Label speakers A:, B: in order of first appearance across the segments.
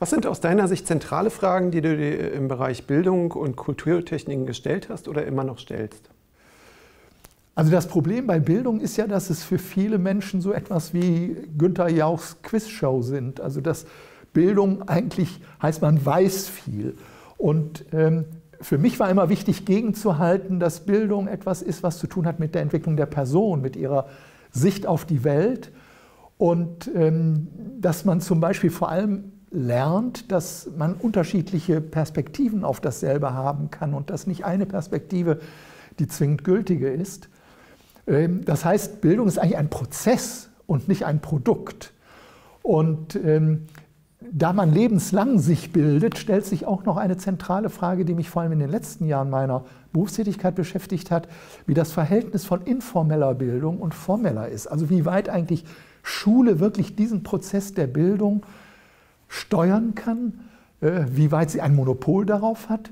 A: Was sind aus deiner Sicht zentrale Fragen, die du dir im Bereich Bildung und Kulturtechniken gestellt hast oder immer noch stellst?
B: Also das Problem bei Bildung ist ja, dass es für viele Menschen so etwas wie Günther Jauchs Quizshow sind. Also dass Bildung eigentlich heißt, man weiß viel. Und ähm, für mich war immer wichtig, gegenzuhalten, dass Bildung etwas ist, was zu tun hat mit der Entwicklung der Person, mit ihrer Sicht auf die Welt. Und ähm, dass man zum Beispiel vor allem lernt, dass man unterschiedliche Perspektiven auf dasselbe haben kann und dass nicht eine Perspektive die zwingend gültige ist. Ähm, das heißt, Bildung ist eigentlich ein Prozess und nicht ein Produkt. Und ähm, da man lebenslang sich bildet, stellt sich auch noch eine zentrale Frage, die mich vor allem in den letzten Jahren meiner Berufstätigkeit beschäftigt hat, wie das Verhältnis von informeller Bildung und formeller ist. Also wie weit eigentlich Schule wirklich diesen Prozess der Bildung steuern kann, äh, wie weit sie ein Monopol darauf hat.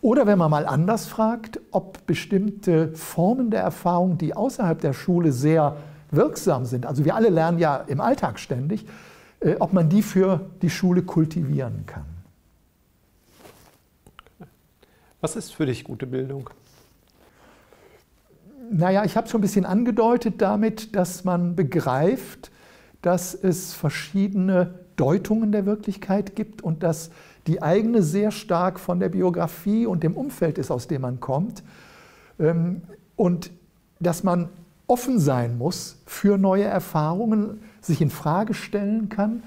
B: Oder wenn man mal anders fragt, ob bestimmte Formen der Erfahrung, die außerhalb der Schule sehr wirksam sind, also wir alle lernen ja im Alltag ständig, äh, ob man die für die Schule kultivieren kann.
A: Was ist für dich gute Bildung?
B: Naja, ich habe schon ein bisschen angedeutet damit, dass man begreift, dass es verschiedene Deutungen der Wirklichkeit gibt und dass die eigene sehr stark von der Biografie und dem Umfeld ist, aus dem man kommt. Ähm, und dass man offen sein muss für neue Erfahrungen, sich in Frage stellen kann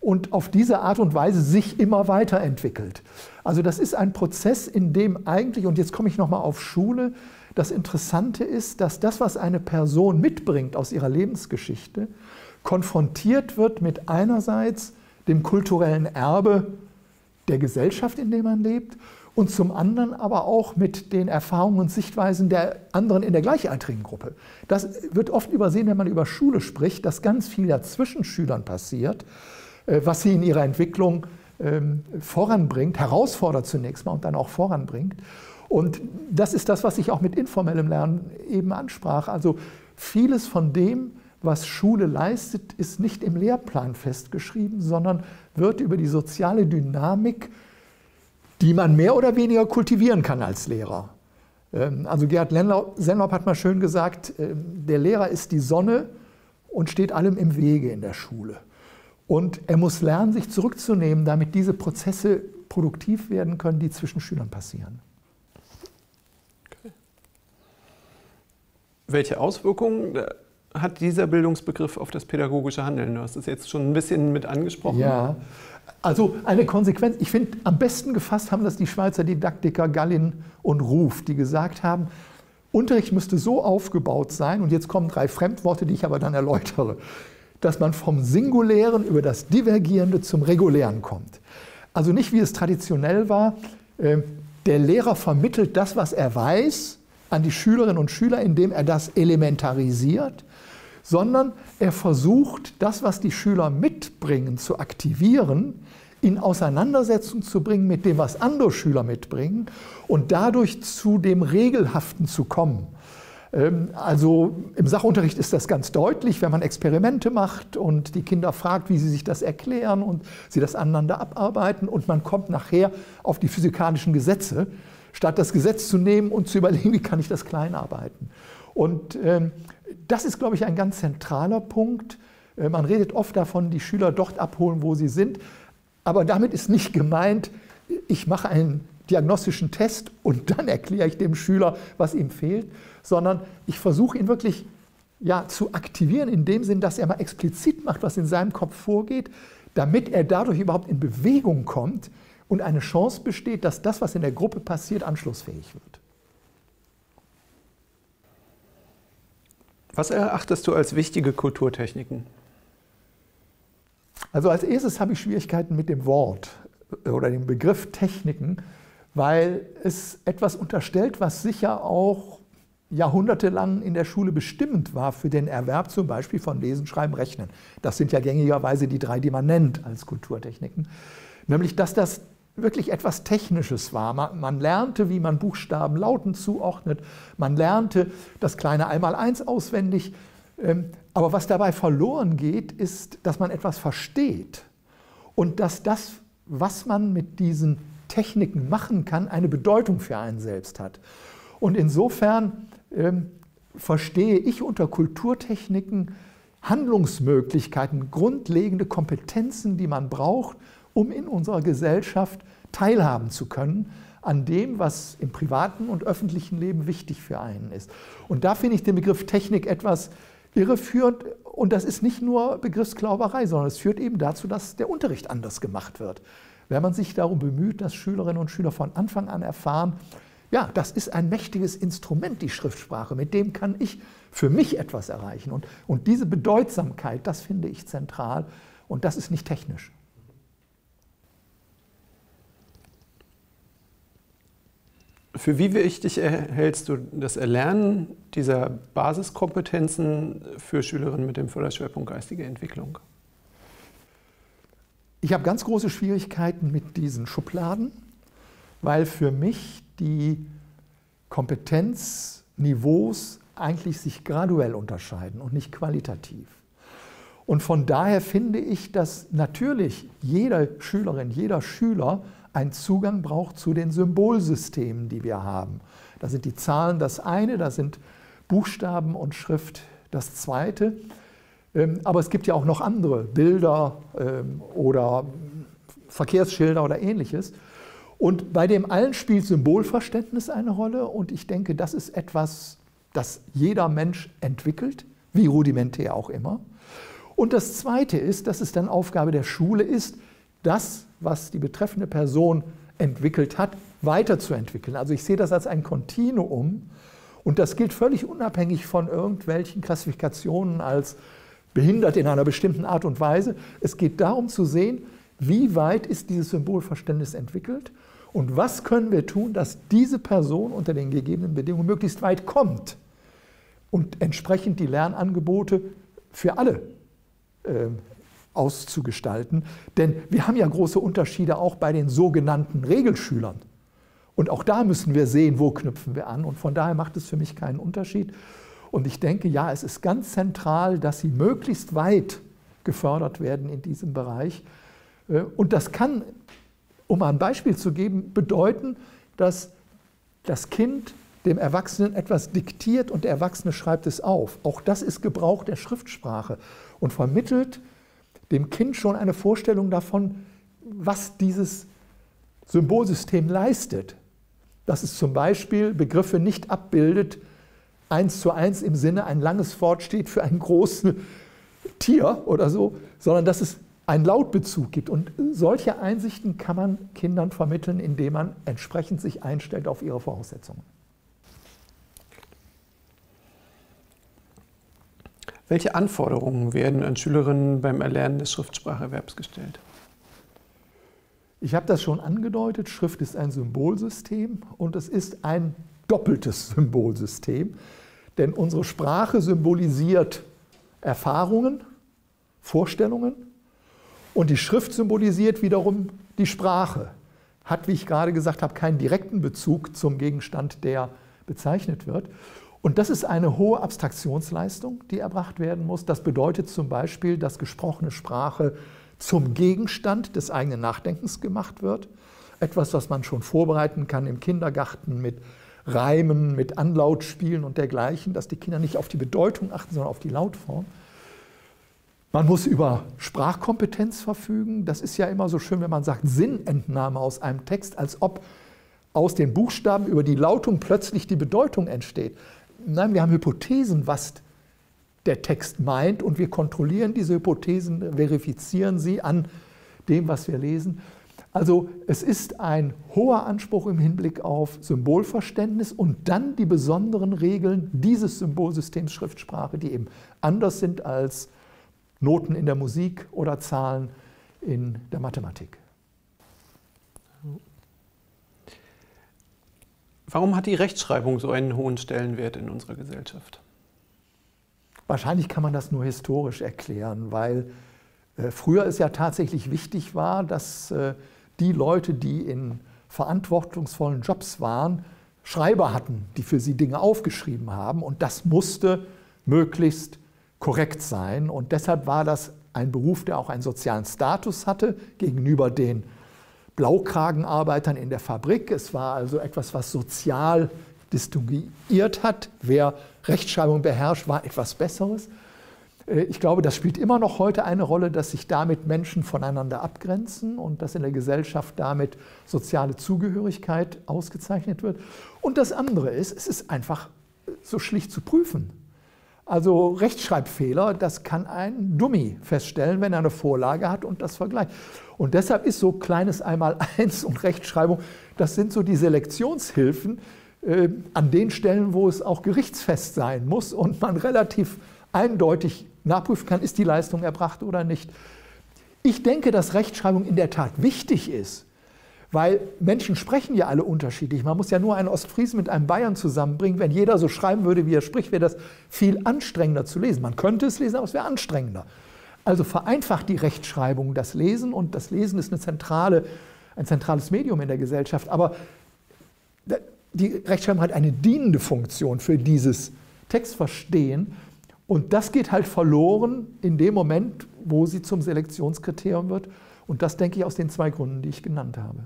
B: und auf diese Art und Weise sich immer weiterentwickelt. Also das ist ein Prozess, in dem eigentlich, und jetzt komme ich nochmal auf Schule, das Interessante ist, dass das, was eine Person mitbringt aus ihrer Lebensgeschichte, konfrontiert wird mit einerseits dem kulturellen Erbe der Gesellschaft, in der man lebt, und zum anderen aber auch mit den Erfahrungen und Sichtweisen der anderen in der gleichaltrigen Gruppe. Das wird oft übersehen, wenn man über Schule spricht, dass ganz viel ja zwischen Schülern passiert, äh, was sie in ihrer Entwicklung ähm, voranbringt, herausfordert zunächst mal und dann auch voranbringt. Und das ist das, was ich auch mit informellem Lernen eben ansprach. Also vieles von dem, was Schule leistet, ist nicht im Lehrplan festgeschrieben, sondern wird über die soziale Dynamik die man mehr oder weniger kultivieren kann als Lehrer. Ähm, also Gerhard Senlaub hat mal schön gesagt, ähm, der Lehrer ist die Sonne und steht allem im Wege in der Schule. Und er muss lernen, sich zurückzunehmen, damit diese Prozesse produktiv werden können, die zwischen Schülern passieren. Okay.
A: Welche Auswirkungen hat dieser Bildungsbegriff auf das pädagogische Handeln? Du hast es jetzt schon ein bisschen mit angesprochen.
B: Ja, also eine Konsequenz, ich finde, am besten gefasst haben das die Schweizer Didaktiker Gallin und Ruf, die gesagt haben, Unterricht müsste so aufgebaut sein, und jetzt kommen drei Fremdworte, die ich aber dann erläutere, dass man vom Singulären über das Divergierende zum Regulären kommt. Also nicht wie es traditionell war, ähm, der Lehrer vermittelt das, was er weiß, an die Schülerinnen und Schüler, indem er das elementarisiert, sondern er versucht, das, was die Schüler mitbringen, zu aktivieren, in Auseinandersetzung zu bringen mit dem, was andere Schüler mitbringen und dadurch zu dem Regelhaften zu kommen. Ähm, also im Sachunterricht ist das ganz deutlich, wenn man Experimente macht und die Kinder fragt, wie sie sich das erklären und sie das aneinander abarbeiten und man kommt nachher auf die physikalischen Gesetze, statt das Gesetz zu nehmen und zu überlegen, wie kann ich das kleinarbeiten. Und ähm, das ist, glaube ich, ein ganz zentraler Punkt. Äh, man redet oft davon, die Schüler dort abholen, wo sie sind. Aber damit ist nicht gemeint, ich mache einen diagnostischen Test und dann erkläre ich dem Schüler, was ihm fehlt, sondern ich versuche ihn wirklich ja, zu aktivieren in dem Sinn, dass er mal explizit macht, was in seinem Kopf vorgeht, damit er dadurch überhaupt in Bewegung kommt und eine Chance besteht, dass das, was in der Gruppe passiert, anschlussfähig wird.
A: Was erachtest du als wichtige Kulturtechniken?
B: Also als erstes habe ich Schwierigkeiten mit dem Wort oder dem Begriff Techniken, weil es etwas unterstellt, was sicher auch jahrhundertelang in der Schule bestimmend war für den Erwerb zum Beispiel von Lesen, Schreiben, Rechnen. Das sind ja gängigerweise die drei, die man nennt als Kulturtechniken. Nämlich, dass das wirklich etwas Technisches war. Man, man, lernte, wie man Buchstaben Lauten zuordnet. Man lernte das kleine Einmaleins auswendig. Ähm, aber was dabei verloren geht, ist, dass man etwas versteht und dass das, was man mit diesen Techniken machen kann, eine Bedeutung für einen selbst hat. Und insofern ähm, verstehe ich unter Kulturtechniken Handlungsmöglichkeiten, grundlegende Kompetenzen, die man braucht, um in unserer Gesellschaft teilhaben zu können an dem, was im privaten und öffentlichen Leben wichtig für einen ist. Und da finde ich den Begriff Technik etwas irreführend. Und das ist nicht nur Begriffsklauberei, sondern es führt eben dazu, dass der Unterricht anders gemacht wird. Wenn man sich darum bemüht, dass Schülerinnen und Schüler von Anfang an erfahren, ja, das ist ein mächtiges Instrument, die Schriftsprache, mit dem kann ich für mich etwas erreichen. Und, und diese Bedeutsamkeit, das finde ich zentral und das ist nicht technisch.
A: Für wie wichtig hältst du das Erlernen dieser Basiskompetenzen für Schülerinnen mit dem Förderschwerpunkt geistige Entwicklung?
B: Ich habe ganz große Schwierigkeiten mit diesen Schubladen, weil für mich die Kompetenzniveaus eigentlich sich graduell unterscheiden und nicht qualitativ. Und von daher finde ich, dass natürlich jede Schülerin, jeder Schüler einen Zugang braucht zu den Symbolsystemen, die wir haben. Da sind die Zahlen das eine, da sind Buchstaben und Schrift das zweite. Ähm, aber es gibt ja auch noch andere Bilder ähm, oder Verkehrsschilder oder ähnliches. Und bei dem allen spielt Symbolverständnis eine Rolle und ich denke, das ist etwas, das jeder Mensch entwickelt, wie rudimentär auch immer. Und das Zweite ist, dass es dann Aufgabe der Schule ist, das, was die betreffende Person entwickelt hat, weiterzuentwickeln. Also ich sehe das als ein Kontinuum und das gilt völlig unabhängig von irgendwelchen Klassifikationen als behindert in einer bestimmten Art und Weise. Es geht darum zu sehen, wie weit ist dieses Symbolverständnis entwickelt und was können wir tun, dass diese Person unter den gegebenen Bedingungen möglichst weit kommt und entsprechend die Lernangebote für alle äh, auszugestalten. Denn wir haben ja große Unterschiede auch bei den sogenannten Regelschülern. Und auch da müssen wir sehen, wo knüpfen wir an. Und von daher macht es für mich keinen Unterschied. Und ich denke, ja, es ist ganz zentral, dass sie möglichst weit gefördert werden in diesem Bereich. Äh, und das kann, um ein Beispiel zu geben, bedeuten, dass das Kind dem Erwachsenen etwas diktiert und der Erwachsene schreibt es auf. Auch das ist Gebrauch der Schriftsprache und vermittelt dem Kind schon eine Vorstellung davon, was dieses Symbolsystem leistet. Dass es zum Beispiel Begriffe nicht abbildet, eins zu eins im Sinne, ein langes Wort steht für ein großes Tier oder so, sondern dass es einen Lautbezug gibt. Und solche Einsichten kann man Kindern vermitteln, indem man entsprechend sich einstellt auf ihre Voraussetzungen.
A: Welche Anforderungen werden an Schülerinnen beim Erlernen des Schriftspracherwerbs gestellt?
B: Ich habe das schon angedeutet, Schrift ist ein Symbolsystem und es ist ein doppeltes Symbolsystem, denn unsere Sprache symbolisiert Erfahrungen, Vorstellungen und die Schrift symbolisiert wiederum die Sprache. Hat, wie ich gerade gesagt habe, keinen direkten Bezug zum Gegenstand, der bezeichnet wird. Und das ist eine hohe Abstraktionsleistung, die erbracht werden muss. Das bedeutet zum Beispiel, dass gesprochene Sprache zum Gegenstand des eigenen Nachdenkens gemacht wird. Etwas, was man schon vorbereiten kann im Kindergarten mit Reimen, mit Anlautspielen und dergleichen, dass die Kinder nicht auf die Bedeutung achten, sondern auf die Lautform. Man muss über Sprachkompetenz verfügen. Das ist ja immer so schön, wenn man sagt Sinnentnahme aus einem Text, als ob aus den Buchstaben über die Lautung plötzlich die Bedeutung entsteht. Nein, wir haben Hypothesen, was der Text meint und wir kontrollieren diese Hypothesen, verifizieren sie an dem, was wir lesen. Also es ist ein hoher Anspruch im Hinblick auf Symbolverständnis und dann die besonderen Regeln dieses Symbolsystems Schriftsprache, die eben anders sind als Noten in der Musik oder Zahlen in der Mathematik.
A: Warum hat die Rechtschreibung so einen hohen Stellenwert in unserer Gesellschaft?
B: Wahrscheinlich kann man das nur historisch erklären, weil äh, früher es ja tatsächlich wichtig war, dass äh, die Leute, die in verantwortungsvollen Jobs waren, Schreiber hatten, die für sie Dinge aufgeschrieben haben. Und das musste möglichst korrekt sein. Und deshalb war das ein Beruf, der auch einen sozialen Status hatte gegenüber den Blaukragenarbeitern in der Fabrik. Es war also etwas, was sozial distinguiert hat. Wer Rechtschreibung beherrscht, war etwas Besseres. Äh, ich glaube, das spielt immer noch heute eine Rolle, dass sich damit Menschen voneinander abgrenzen und dass in der Gesellschaft damit soziale Zugehörigkeit ausgezeichnet wird. Und das andere ist, es ist einfach so schlicht zu prüfen. Also Rechtschreibfehler, das kann ein Dummy feststellen, wenn er eine Vorlage hat und das vergleicht. Und deshalb ist so kleines Einmaleins und Rechtschreibung, das sind so die Selektionshilfen äh, an den Stellen, wo es auch gerichtsfest sein muss und man relativ eindeutig nachprüfen kann, ist die Leistung erbracht oder nicht. Ich denke, dass Rechtschreibung in der Tat wichtig ist, weil Menschen sprechen ja alle unterschiedlich. Man muss ja nur einen Ostfriesen mit einem Bayern zusammenbringen. Wenn jeder so schreiben würde, wie er spricht, wäre das viel anstrengender zu lesen. Man könnte es lesen, aber es wäre anstrengender. Also vereinfacht die Rechtschreibung das Lesen und das Lesen ist eine zentrale, ein zentrales Medium in der Gesellschaft. Aber die Rechtschreibung hat eine dienende Funktion für dieses Textverstehen und das geht halt verloren in dem Moment, wo sie zum Selektionskriterium wird. Und das denke ich aus den zwei Gründen, die ich genannt habe.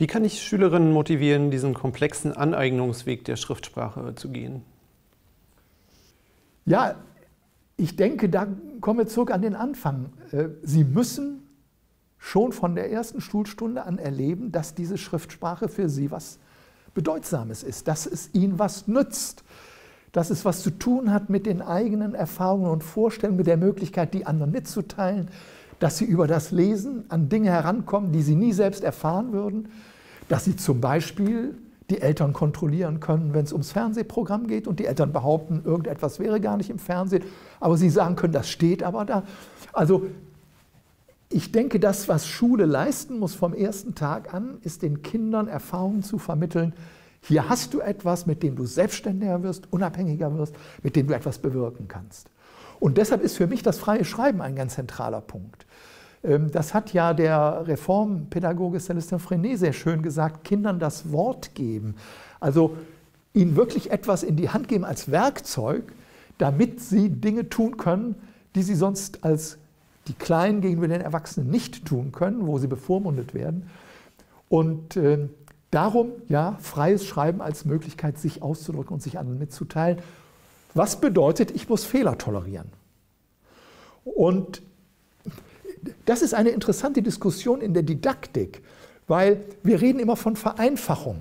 A: Wie kann ich Schülerinnen motivieren, diesen komplexen Aneignungsweg der Schriftsprache zu gehen?
B: Ja, ich denke, da kommen wir zurück an den Anfang. Äh, sie müssen schon von der ersten Schulstunde an erleben, dass diese Schriftsprache für sie was Bedeutsames ist, dass es ihnen was nützt, dass es was zu tun hat mit den eigenen Erfahrungen und Vorstellungen, mit der Möglichkeit, die anderen mitzuteilen, dass sie über das Lesen an Dinge herankommen, die sie nie selbst erfahren würden, dass sie zum Beispiel die Eltern kontrollieren können, wenn es ums Fernsehprogramm geht und die Eltern behaupten, irgendetwas wäre gar nicht im Fernsehen, aber sie sagen können, das steht aber da. Also ich denke, das, was Schule leisten muss vom ersten Tag an, ist den Kindern Erfahrungen zu vermitteln. Hier hast du etwas, mit dem du selbstständiger wirst, unabhängiger wirst, mit dem du etwas bewirken kannst. Und deshalb ist für mich das freie Schreiben ein ganz zentraler Punkt. Ähm, das hat ja der Reformpädagoge Celestin Frenet sehr schön gesagt, Kindern das Wort geben. Also ihnen wirklich etwas in die Hand geben als Werkzeug, damit sie Dinge tun können, die sie sonst als die Kleinen gegenüber den Erwachsenen nicht tun können, wo sie bevormundet werden. Und äh, darum, ja, freies Schreiben als Möglichkeit, sich auszudrücken und sich anderen mitzuteilen. Was bedeutet, ich muss Fehler tolerieren? Und das ist eine interessante Diskussion in der Didaktik, weil wir reden immer von Vereinfachung.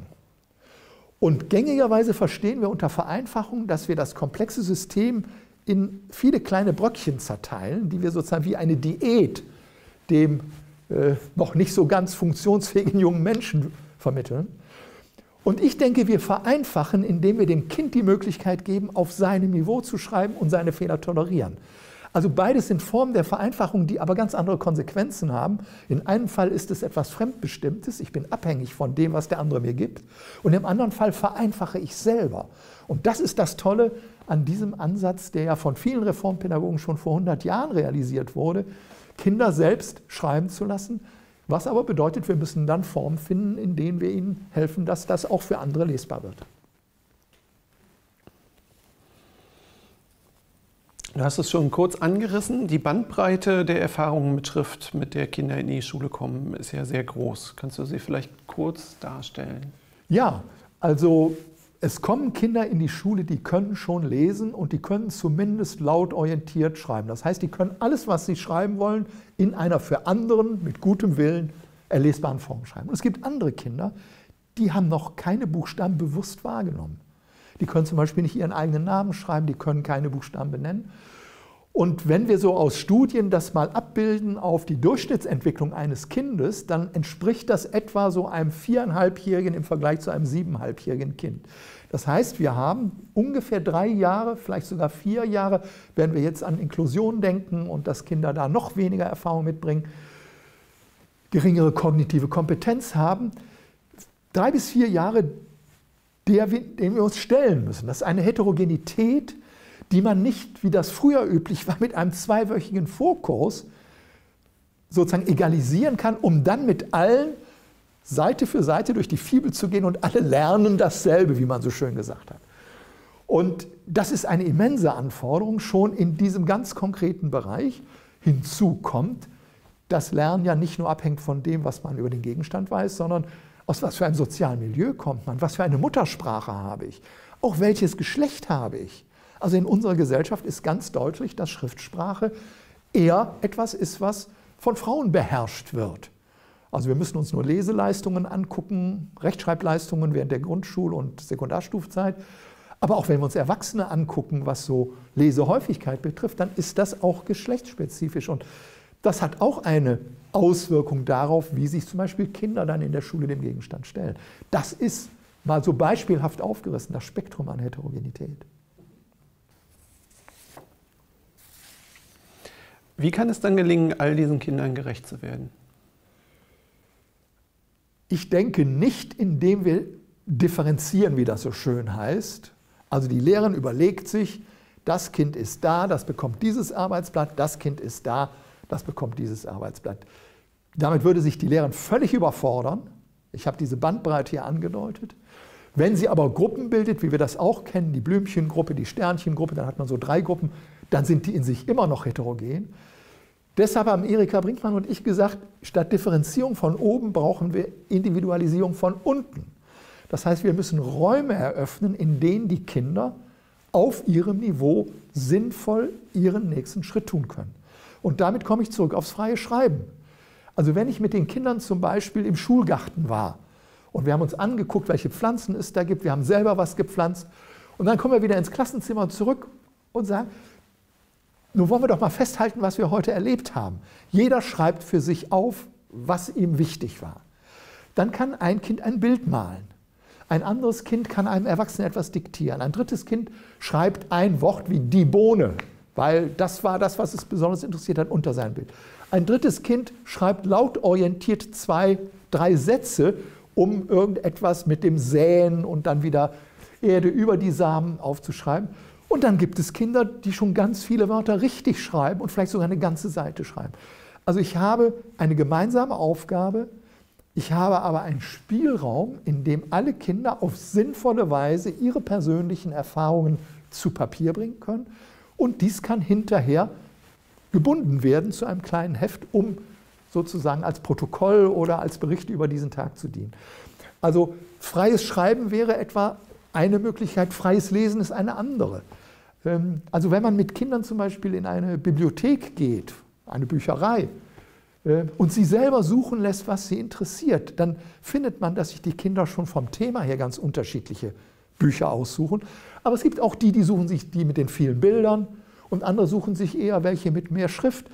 B: Und gängigerweise verstehen wir unter Vereinfachung, dass wir das komplexe System in viele kleine Bröckchen zerteilen, die wir sozusagen wie eine Diät dem äh, noch nicht so ganz funktionsfähigen jungen Menschen vermitteln. Und ich denke, wir vereinfachen, indem wir dem Kind die Möglichkeit geben, auf seinem Niveau zu schreiben und seine Fehler tolerieren. Also beides sind Formen der Vereinfachung, die aber ganz andere Konsequenzen haben. In einem Fall ist es etwas Fremdbestimmtes, ich bin abhängig von dem, was der andere mir gibt. Und im anderen Fall vereinfache ich selber. Und das ist das Tolle an diesem Ansatz, der ja von vielen Reformpädagogen schon vor 100 Jahren realisiert wurde, Kinder selbst schreiben zu lassen, was aber bedeutet, wir müssen dann Formen finden, in denen wir ihnen helfen, dass das auch für andere lesbar wird.
A: Du hast es schon kurz angerissen. Die Bandbreite der Erfahrungen mit Schrift, mit der Kinder in die Schule kommen, ist ja sehr groß. Kannst du sie vielleicht kurz darstellen?
B: Ja, also es kommen Kinder in die Schule, die können schon lesen und die können zumindest lautorientiert schreiben. Das heißt, die können alles, was sie schreiben wollen, in einer für anderen mit gutem Willen erlesbaren Form schreiben. Und es gibt andere Kinder, die haben noch keine Buchstaben bewusst wahrgenommen. Die können zum Beispiel nicht ihren eigenen Namen schreiben, die können keine Buchstaben benennen. Und wenn wir so aus Studien das mal abbilden auf die Durchschnittsentwicklung eines Kindes, dann entspricht das etwa so einem viereinhalbjährigen im Vergleich zu einem siebeneinhalbjährigen Kind. Das heißt, wir haben ungefähr drei Jahre, vielleicht sogar vier Jahre, wenn wir jetzt an Inklusion denken und dass Kinder da noch weniger Erfahrung mitbringen, geringere kognitive Kompetenz haben, drei bis vier Jahre, der dem wir uns stellen müssen. Das ist eine Heterogenität, die man nicht, wie das früher üblich war, mit einem zweiwöchigen Vorkurs sozusagen egalisieren kann, um dann mit allen Seite für Seite durch die Fibel zu gehen und alle lernen dasselbe, wie man so schön gesagt hat. Und das ist eine immense Anforderung schon in diesem ganz konkreten Bereich. Hinzu kommt, das Lernen ja nicht nur abhängt von dem, was man über den Gegenstand weiß, sondern aus was für einem sozialen Milieu kommt man, was für eine Muttersprache habe ich, auch welches Geschlecht habe ich. Also in unserer Gesellschaft ist ganz deutlich, dass Schriftsprache eher etwas ist, was von Frauen beherrscht wird. Also wir müssen uns nur Leseleistungen angucken, Rechtschreibleistungen während der Grundschul- und Sekundarstufzeit. Aber auch wenn wir uns Erwachsene angucken, was so Lesehäufigkeit betrifft, dann ist das auch geschlechtsspezifisch. Und das hat auch eine Auswirkung darauf, wie sich zum Beispiel Kinder dann in der Schule dem Gegenstand stellen. Das ist mal so beispielhaft aufgerissen, das Spektrum an Heterogenität.
A: Wie kann es dann gelingen, all diesen Kindern gerecht zu werden?
B: Ich denke nicht, indem wir differenzieren, wie das so schön heißt. Also die Lehrerin überlegt sich, das Kind ist da, das bekommt dieses Arbeitsblatt, das Kind ist da, das bekommt dieses Arbeitsblatt. Damit würde sich die Lehrerin völlig überfordern. Ich habe diese Bandbreite hier angedeutet. Wenn sie aber Gruppen bildet, wie wir das auch kennen, die Blümchengruppe, die Sternchengruppe, dann hat man so drei Gruppen, dann sind die in sich immer noch heterogen. Deshalb haben Erika Brinkmann und ich gesagt, statt Differenzierung von oben brauchen wir Individualisierung von unten. Das heißt, wir müssen Räume eröffnen, in denen die Kinder auf ihrem Niveau sinnvoll ihren nächsten Schritt tun können. Und damit komme ich zurück aufs freie Schreiben. Also wenn ich mit den Kindern zum Beispiel im Schulgarten war und wir haben uns angeguckt, welche Pflanzen es da gibt, wir haben selber was gepflanzt und dann kommen wir wieder ins Klassenzimmer zurück und sagen, nun wollen wir doch mal festhalten, was wir heute erlebt haben. Jeder schreibt für sich auf, was ihm wichtig war. Dann kann ein Kind ein Bild malen. Ein anderes Kind kann einem Erwachsenen etwas diktieren. Ein drittes Kind schreibt ein Wort wie die Bohne, weil das war das, was es besonders interessiert hat, unter sein Bild. Ein drittes Kind schreibt lautorientiert zwei, drei Sätze, um irgendetwas mit dem Säen und dann wieder Erde über die Samen aufzuschreiben. Und dann gibt es Kinder, die schon ganz viele Wörter richtig schreiben und vielleicht sogar eine ganze Seite schreiben. Also ich habe eine gemeinsame Aufgabe, ich habe aber einen Spielraum, in dem alle Kinder auf sinnvolle Weise ihre persönlichen Erfahrungen zu Papier bringen können. Und dies kann hinterher gebunden werden zu einem kleinen Heft, um sozusagen als Protokoll oder als Bericht über diesen Tag zu dienen. Also freies Schreiben wäre etwa eine Möglichkeit, freies Lesen ist eine andere. Ähm, also wenn man mit Kindern zum Beispiel in eine Bibliothek geht, eine Bücherei, äh, und sie selber suchen lässt, was sie interessiert, dann findet man, dass sich die Kinder schon vom Thema her ganz unterschiedliche Bücher aussuchen. Aber es gibt auch die, die suchen sich die mit den vielen Bildern und andere suchen sich eher welche mit mehr Schrift.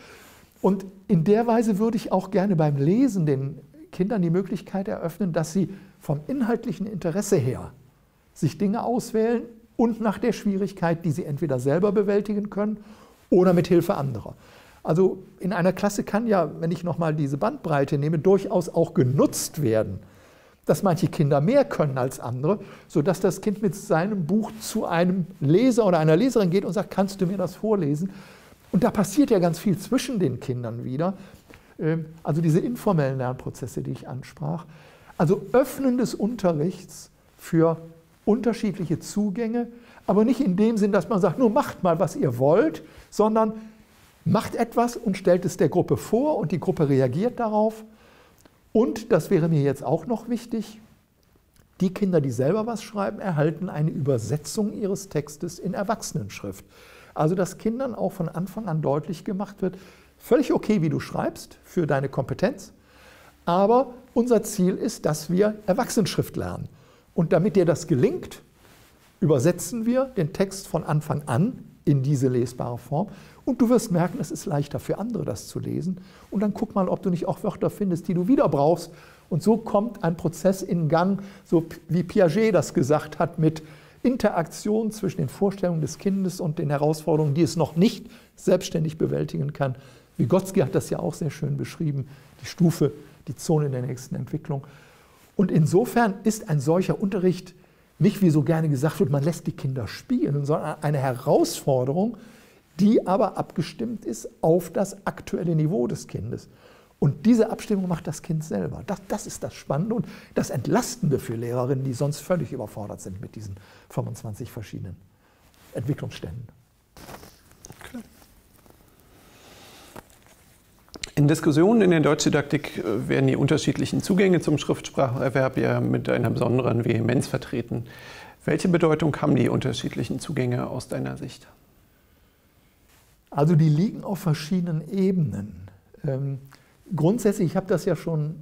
B: Und in der Weise würde ich auch gerne beim Lesen den Kindern die Möglichkeit eröffnen, dass sie vom inhaltlichen Interesse her sich Dinge auswählen, und nach der Schwierigkeit, die sie entweder selber bewältigen können oder mit Hilfe anderer. Also in einer Klasse kann ja, wenn ich nochmal diese Bandbreite nehme, durchaus auch genutzt werden, dass manche Kinder mehr können als andere, sodass das Kind mit seinem Buch zu einem Leser oder einer Leserin geht und sagt, kannst du mir das vorlesen? Und da passiert ja ganz viel zwischen den Kindern wieder. Ähm, also diese informellen Lernprozesse, die ich ansprach. Also Öffnen des Unterrichts für unterschiedliche Zugänge, aber nicht in dem Sinn, dass man sagt, nur macht mal, was ihr wollt, sondern macht etwas und stellt es der Gruppe vor und die Gruppe reagiert darauf. Und, das wäre mir jetzt auch noch wichtig, die Kinder, die selber was schreiben, erhalten eine Übersetzung ihres Textes in Erwachsenenschrift. Also dass Kindern auch von Anfang an deutlich gemacht wird, völlig okay, wie du schreibst für deine Kompetenz, aber unser Ziel ist, dass wir Erwachsenenschrift lernen. Und damit dir das gelingt, übersetzen wir den Text von Anfang an in diese lesbare Form. Und du wirst merken, es ist leichter für andere, das zu lesen. Und dann guck mal, ob du nicht auch Wörter findest, die du wieder brauchst. Und so kommt ein Prozess in Gang, so wie Piaget das gesagt hat, mit Interaktion zwischen den Vorstellungen des Kindes und den Herausforderungen, die es noch nicht selbstständig bewältigen kann. Vygotsky hat das ja auch sehr schön beschrieben, die Stufe, die Zone der nächsten Entwicklung. Und insofern ist ein solcher Unterricht nicht, wie so gerne gesagt wird, man lässt die Kinder spielen, sondern eine Herausforderung, die aber abgestimmt ist auf das aktuelle Niveau des Kindes. Und diese Abstimmung macht das Kind selber. Das, das ist das Spannende und das Entlastende für Lehrerinnen, die sonst völlig überfordert sind mit diesen 25 verschiedenen Entwicklungsständen.
A: In Diskussionen in der Deutschdidaktik äh, werden die unterschiedlichen Zugänge zum Schriftspracherwerb ja mit einer besonderen Vehemenz vertreten. Welche Bedeutung haben die unterschiedlichen Zugänge aus deiner Sicht?
B: Also die liegen auf verschiedenen Ebenen. Ähm, grundsätzlich, ich habe das ja schon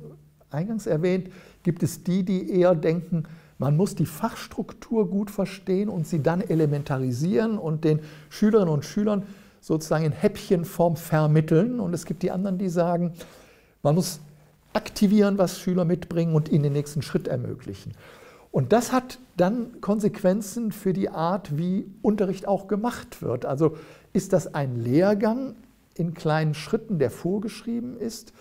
B: eingangs erwähnt, gibt es die, die eher denken, man muss die Fachstruktur gut verstehen und sie dann elementarisieren und den Schülerinnen und Schülern sozusagen in Häppchenform vermitteln. Und es gibt die anderen, die sagen, man muss aktivieren, was Schüler mitbringen und ihnen den nächsten Schritt ermöglichen. Und das hat dann Konsequenzen für die Art, wie Unterricht auch gemacht wird. Also ist das ein Lehrgang in kleinen Schritten, der vorgeschrieben ist?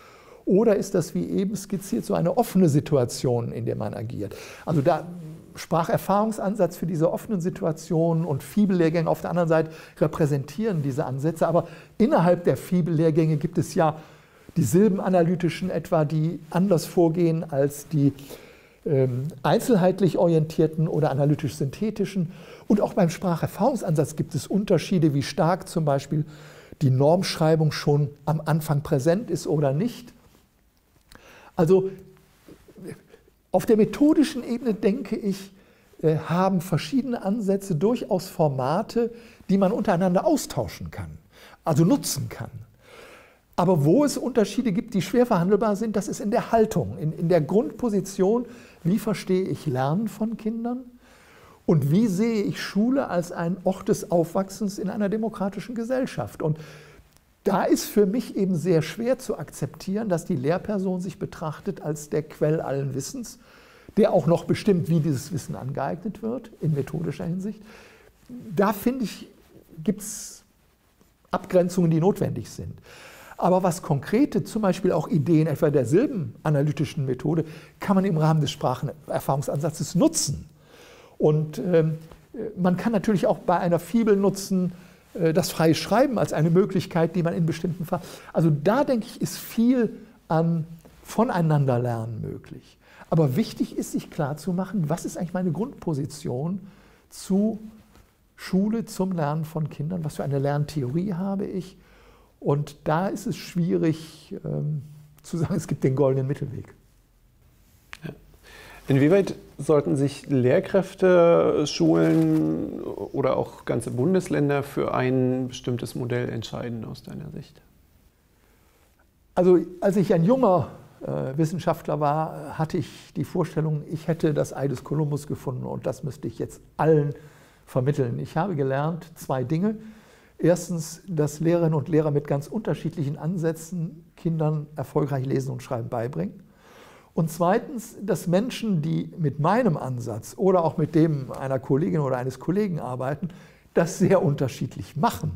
B: Oder ist das, wie eben skizziert, so eine offene Situation, in der man agiert? Also da Spracherfahrungsansatz für diese offenen Situationen und Fibellehrgänge auf der anderen Seite repräsentieren diese Ansätze. Aber innerhalb der Fibellehrgänge gibt es ja die silbenanalytischen etwa, die anders vorgehen als die ähm, einzelheitlich orientierten oder analytisch-synthetischen. Und auch beim Spracherfahrungsansatz gibt es Unterschiede, wie stark zum Beispiel die Normschreibung schon am Anfang präsent ist oder nicht. Also auf der methodischen Ebene, denke ich, äh, haben verschiedene Ansätze durchaus Formate, die man untereinander austauschen kann, also nutzen kann. Aber wo es Unterschiede gibt, die schwer verhandelbar sind, das ist in der Haltung, in, in der Grundposition, wie verstehe ich Lernen von Kindern und wie sehe ich Schule als ein Ort des Aufwachsens in einer demokratischen Gesellschaft. Und da ist für mich eben sehr schwer zu akzeptieren, dass die Lehrperson sich betrachtet als der Quell allen Wissens, der auch noch bestimmt, wie dieses Wissen angeeignet wird, in methodischer Hinsicht. Da finde ich, gibt es Abgrenzungen, die notwendig sind. Aber was konkrete, zum Beispiel auch Ideen etwa der silbenanalytischen Methode, kann man im Rahmen des Sprachenerfahrungsansatzes nutzen. Und ähm, man kann natürlich auch bei einer Fibel nutzen, das freie Schreiben als eine Möglichkeit, die man in bestimmten Fällen. Also da denke ich, ist viel an Voneinanderlernen möglich. Aber wichtig ist, sich klarzumachen, was ist eigentlich meine Grundposition zu Schule, zum Lernen von Kindern, was für eine Lerntheorie habe ich. Und da ist es schwierig ähm, zu sagen, es gibt den goldenen Mittelweg.
A: Inwieweit sollten sich Lehrkräfte, Schulen oder auch ganze Bundesländer für ein bestimmtes Modell entscheiden aus deiner Sicht?
B: Also als ich ein junger äh, Wissenschaftler war, hatte ich die Vorstellung, ich hätte das Ei des Kolumbus gefunden und das müsste ich jetzt allen vermitteln. Ich habe gelernt zwei Dinge. Erstens, dass Lehrerinnen und Lehrer mit ganz unterschiedlichen Ansätzen Kindern erfolgreich Lesen und Schreiben beibringen. Und zweitens, dass Menschen, die mit meinem Ansatz oder auch mit dem einer Kollegin oder eines Kollegen arbeiten, das sehr unterschiedlich machen.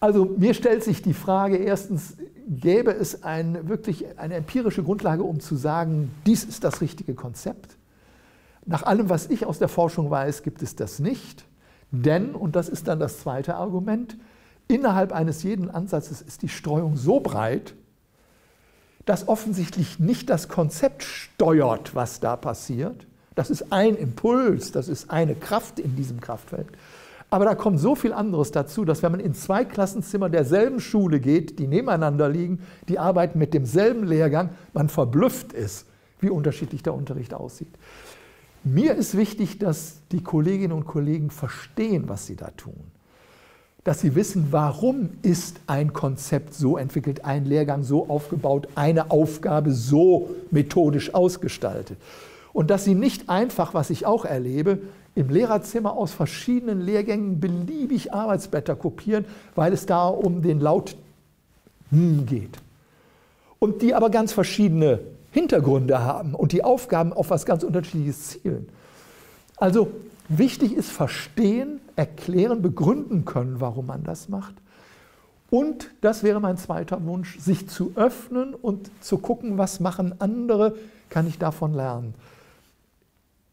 B: Also mir stellt sich die Frage, erstens, gäbe es ein, wirklich eine empirische Grundlage, um zu sagen, dies ist das richtige Konzept? Nach allem, was ich aus der Forschung weiß, gibt es das nicht. Denn, und das ist dann das zweite Argument, innerhalb eines jeden Ansatzes ist die Streuung so breit, dass offensichtlich nicht das Konzept steuert, was da passiert. Das ist ein Impuls, das ist eine Kraft in diesem Kraftfeld. Aber da kommt so viel anderes dazu, dass wenn man in zwei Klassenzimmer derselben Schule geht, die nebeneinander liegen, die arbeiten mit demselben Lehrgang, man verblüfft ist, wie unterschiedlich der Unterricht aussieht. Mir ist wichtig, dass die Kolleginnen und Kollegen verstehen, was sie da tun dass sie wissen, warum ist ein Konzept so entwickelt, ein Lehrgang so aufgebaut, eine Aufgabe so methodisch ausgestaltet. Und dass sie nicht einfach, was ich auch erlebe, im Lehrerzimmer aus verschiedenen Lehrgängen beliebig Arbeitsblätter kopieren, weil es da um den Laut geht. Und die aber ganz verschiedene Hintergründe haben und die Aufgaben auf was ganz unterschiedliches zielen. Also Wichtig ist verstehen, erklären, begründen können, warum man das macht. Und, das wäre mein zweiter Wunsch, sich zu öffnen und zu gucken, was machen andere, kann ich davon lernen.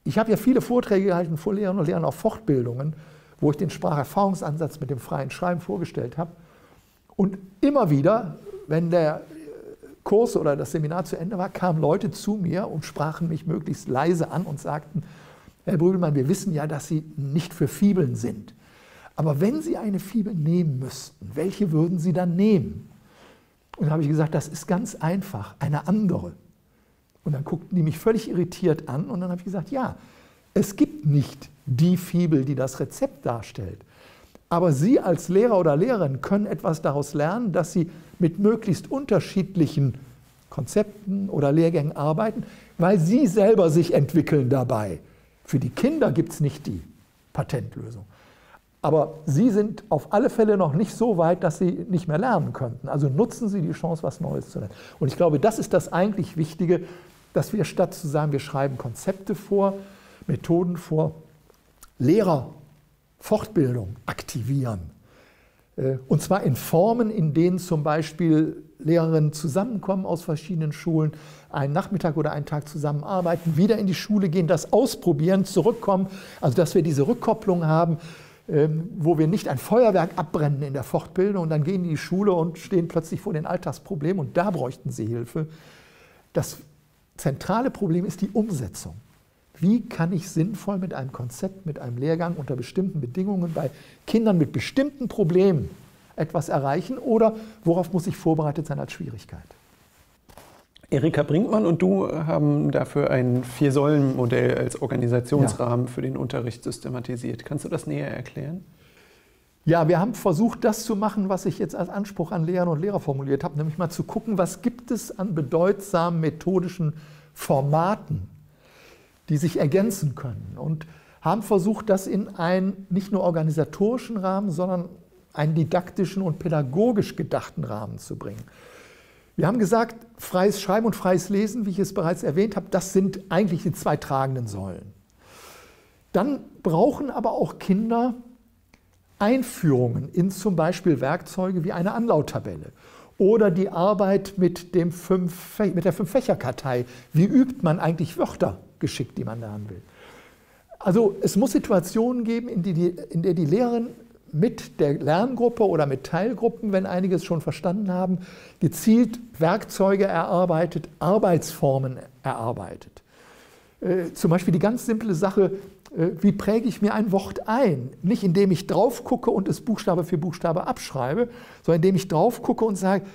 B: Ich habe ja viele Vorträge gehalten vor Lehrern und Lehrern auf Fortbildungen, wo ich den Spracherfahrungsansatz mit dem freien Schreiben vorgestellt habe. Und immer wieder, wenn der Kurs oder das Seminar zu Ende war, kamen Leute zu mir und sprachen mich möglichst leise an und sagten, Herr Brügelmann, wir wissen ja, dass Sie nicht für Fibeln sind. Aber wenn Sie eine Fibel nehmen müssten, welche würden Sie dann nehmen? Und dann habe ich gesagt, das ist ganz einfach, eine andere. Und dann guckten die mich völlig irritiert an und dann habe ich gesagt, ja, es gibt nicht die Fibel, die das Rezept darstellt. Aber Sie als Lehrer oder Lehrerin können etwas daraus lernen, dass Sie mit möglichst unterschiedlichen Konzepten oder Lehrgängen arbeiten, weil Sie selber sich entwickeln dabei. Für die Kinder gibt es nicht die Patentlösung. Aber Sie sind auf alle Fälle noch nicht so weit, dass Sie nicht mehr lernen könnten. Also nutzen Sie die Chance, was Neues zu lernen. Und ich glaube, das ist das eigentlich Wichtige, dass wir statt zu sagen, wir schreiben Konzepte vor, Methoden vor, Lehrerfortbildung aktivieren. Äh, und zwar in Formen, in denen zum Beispiel Lehrerinnen zusammenkommen aus verschiedenen Schulen, einen Nachmittag oder einen Tag zusammenarbeiten, wieder in die Schule gehen, das ausprobieren, zurückkommen. Also dass wir diese Rückkopplung haben, ähm, wo wir nicht ein Feuerwerk abbrennen in der Fortbildung und dann gehen in die Schule und stehen plötzlich vor den Alltagsproblemen und da bräuchten sie Hilfe. Das zentrale Problem ist die Umsetzung. Wie kann ich sinnvoll mit einem Konzept, mit einem Lehrgang unter bestimmten Bedingungen bei Kindern mit bestimmten Problemen etwas erreichen oder worauf muss ich vorbereitet sein als Schwierigkeit?
A: Erika Brinkmann und du haben dafür ein Vier-Säulen-Modell als Organisationsrahmen ja. für den Unterricht systematisiert. Kannst du das näher erklären?
B: Ja, wir haben versucht, das zu machen, was ich jetzt als Anspruch an Lehrerinnen und Lehrer formuliert habe, nämlich mal zu gucken, was gibt es an bedeutsamen methodischen Formaten, die sich ergänzen können. Und haben versucht, das in einen nicht nur organisatorischen Rahmen, sondern einen didaktischen und pädagogisch gedachten Rahmen zu bringen. Wir haben gesagt, freies Schreiben und freies Lesen, wie ich es bereits erwähnt habe, das sind eigentlich die zwei tragenden Säulen. Dann brauchen aber auch Kinder Einführungen in zum Beispiel Werkzeuge wie eine Anlauttabelle oder die Arbeit mit, dem fünf, mit der Fünf-Fächer-Kartei. Wie übt man eigentlich Wörter geschickt, die man lernen will? Also es muss Situationen geben, in, die in der die Lehrerin mit der Lerngruppe oder mit Teilgruppen, wenn einige es schon verstanden haben, gezielt Werkzeuge erarbeitet, Arbeitsformen erarbeitet. Äh, zum Beispiel die ganz simple Sache, äh, wie präge ich mir ein Wort ein? Nicht indem ich drauf gucke und es Buchstabe für Buchstabe abschreibe, sondern indem ich drauf gucke und sage,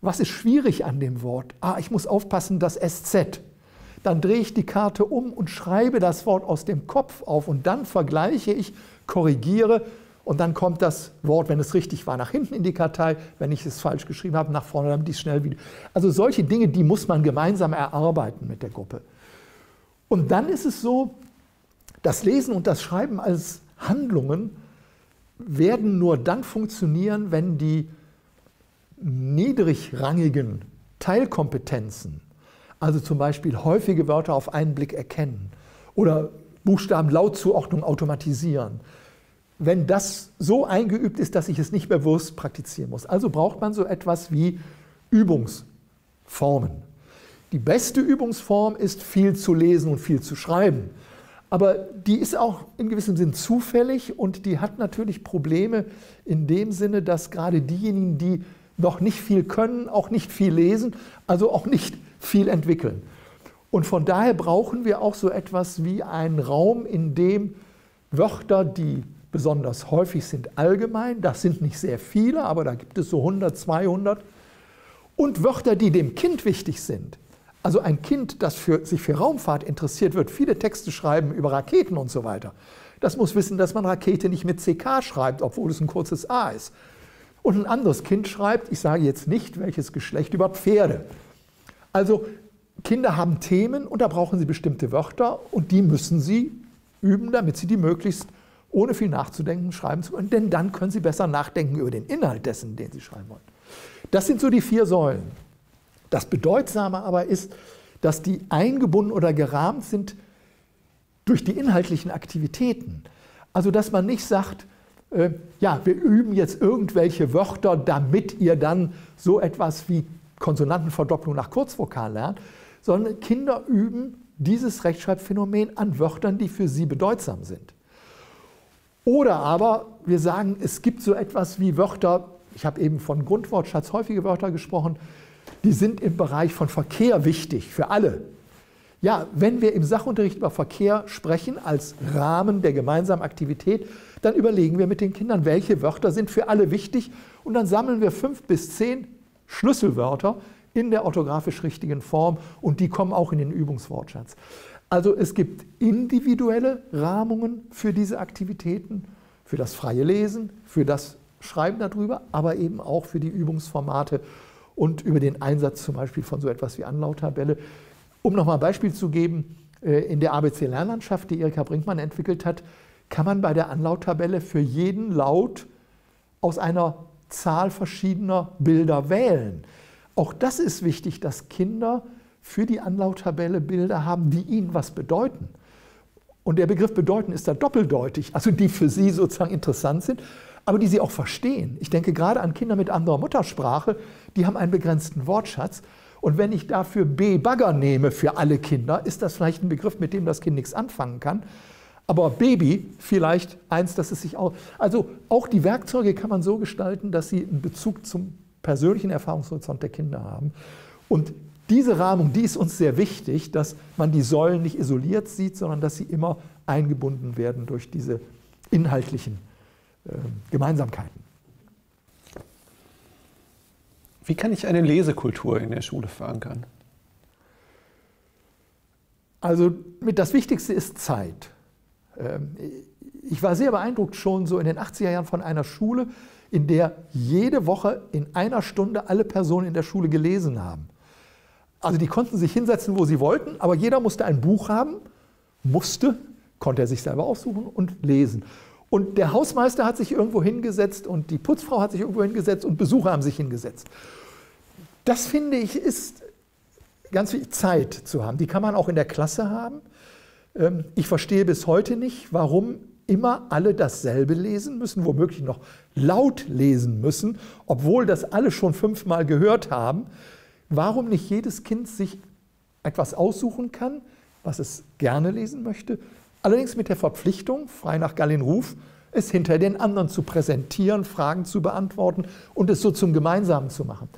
B: was ist schwierig an dem Wort? Ah, ich muss aufpassen, das SZ. Dann drehe ich die Karte um und schreibe das Wort aus dem Kopf auf und dann vergleiche ich, korrigiere und dann kommt das Wort, wenn es richtig war, nach hinten in die Kartei, wenn ich es falsch geschrieben habe, nach vorne, damit ich es schnell wieder. Also solche Dinge, die muss man gemeinsam erarbeiten mit der Gruppe. Und dann ist es so, das Lesen und das Schreiben als Handlungen werden nur dann funktionieren, wenn die niedrigrangigen Teilkompetenzen, also zum Beispiel häufige Wörter auf einen Blick erkennen oder Buchstabenlautzuordnung automatisieren, wenn das so eingeübt ist, dass ich es nicht bewusst praktizieren muss. Also braucht man so etwas wie Übungsformen. Die beste Übungsform ist viel zu lesen und viel zu schreiben. Aber die ist auch in gewissem Sinn zufällig und die hat natürlich Probleme in dem Sinne, dass gerade diejenigen, die noch nicht viel können, auch nicht viel lesen, also auch nicht viel entwickeln. Und von daher brauchen wir auch so etwas wie einen Raum, in dem Wörter, die besonders häufig sind, allgemein, das sind nicht sehr viele, aber da gibt es so 100, 200, und Wörter, die dem Kind wichtig sind, also ein Kind, das für, sich für Raumfahrt interessiert, wird viele Texte schreiben über Raketen und so weiter. Das muss wissen, dass man Rakete nicht mit CK schreibt, obwohl es ein kurzes A ist. Und ein anderes Kind schreibt, ich sage jetzt nicht welches Geschlecht, über Pferde. Also Kinder haben Themen und da brauchen sie bestimmte Wörter und die müssen sie üben, damit sie die möglichst ohne viel nachzudenken schreiben zu können, denn dann können sie besser nachdenken über den Inhalt dessen, den sie schreiben wollen. Das sind so die vier Säulen. Das Bedeutsame aber ist, dass die eingebunden oder gerahmt sind durch die inhaltlichen Aktivitäten. Also dass man nicht sagt, äh, ja, wir üben jetzt irgendwelche Wörter, damit ihr dann so etwas wie Konsonantenverdopplung nach Kurzvokal lernt, sondern Kinder üben dieses Rechtschreibphänomen an Wörtern, die für sie bedeutsam sind. Oder aber wir sagen, es gibt so etwas wie Wörter, ich habe eben von Grundwortschatz häufige Wörter gesprochen, die sind im Bereich von Verkehr wichtig für alle. Ja, wenn wir im Sachunterricht über Verkehr sprechen als Rahmen der gemeinsamen Aktivität, dann überlegen wir mit den Kindern, welche Wörter sind für alle wichtig und dann sammeln wir fünf bis zehn Schlüsselwörter in der orthografisch richtigen Form und die kommen auch in den Übungswortschatz. Also es gibt individuelle Rahmungen für diese Aktivitäten, für das freie Lesen, für das Schreiben darüber, aber eben auch für die Übungsformate und über den Einsatz zum Beispiel von so etwas wie Anlauttabelle. Um nochmal ein Beispiel zu geben, äh, in der ABC-Lernlandschaft, die Erika Brinkmann entwickelt hat, kann man bei der Anlauttabelle für jeden Laut aus einer Zahl verschiedener Bilder wählen. Auch das ist wichtig, dass Kinder für die Anlauttabelle Bilder haben, die ihnen was bedeuten. Und der Begriff bedeuten ist da doppeldeutig, also die für sie sozusagen interessant sind, aber die sie auch verstehen. Ich denke gerade an Kinder mit anderer Muttersprache, die haben einen begrenzten Wortschatz. Und wenn ich dafür B-Bagger nehme für alle Kinder, ist das vielleicht ein Begriff, mit dem das Kind nichts anfangen kann. Aber Baby vielleicht eins, das es sich auch. Also auch die Werkzeuge kann man so gestalten, dass sie einen Bezug zum persönlichen Erfahrungshorizont der Kinder haben. Und diese Rahmung, die ist uns sehr wichtig, dass man die Säulen nicht isoliert sieht, sondern dass sie immer eingebunden werden durch diese inhaltlichen äh, Gemeinsamkeiten.
A: Wie kann ich eine Lesekultur in der Schule verankern?
B: Also mit das Wichtigste ist Zeit. Ähm, ich war sehr beeindruckt schon so in den 80er Jahren von einer Schule, in der jede Woche in einer Stunde alle Personen in der Schule gelesen haben. Also die konnten sich hinsetzen, wo sie wollten, aber jeder musste ein Buch haben, musste, konnte er sich selber aussuchen und lesen. Und der Hausmeister hat sich irgendwo hingesetzt und die Putzfrau hat sich irgendwo hingesetzt und Besucher haben sich hingesetzt. Das finde ich ist ganz viel Zeit zu haben. Die kann man auch in der Klasse haben. Ähm, ich verstehe bis heute nicht, warum immer alle dasselbe lesen müssen, womöglich noch laut lesen müssen, obwohl das alle schon fünfmal gehört haben. Warum nicht jedes Kind sich etwas aussuchen kann, was es gerne lesen möchte, allerdings mit der Verpflichtung, frei nach Gallin Ruf, es hinter den anderen zu präsentieren, Fragen zu beantworten und es so zum Gemeinsamen zu machen.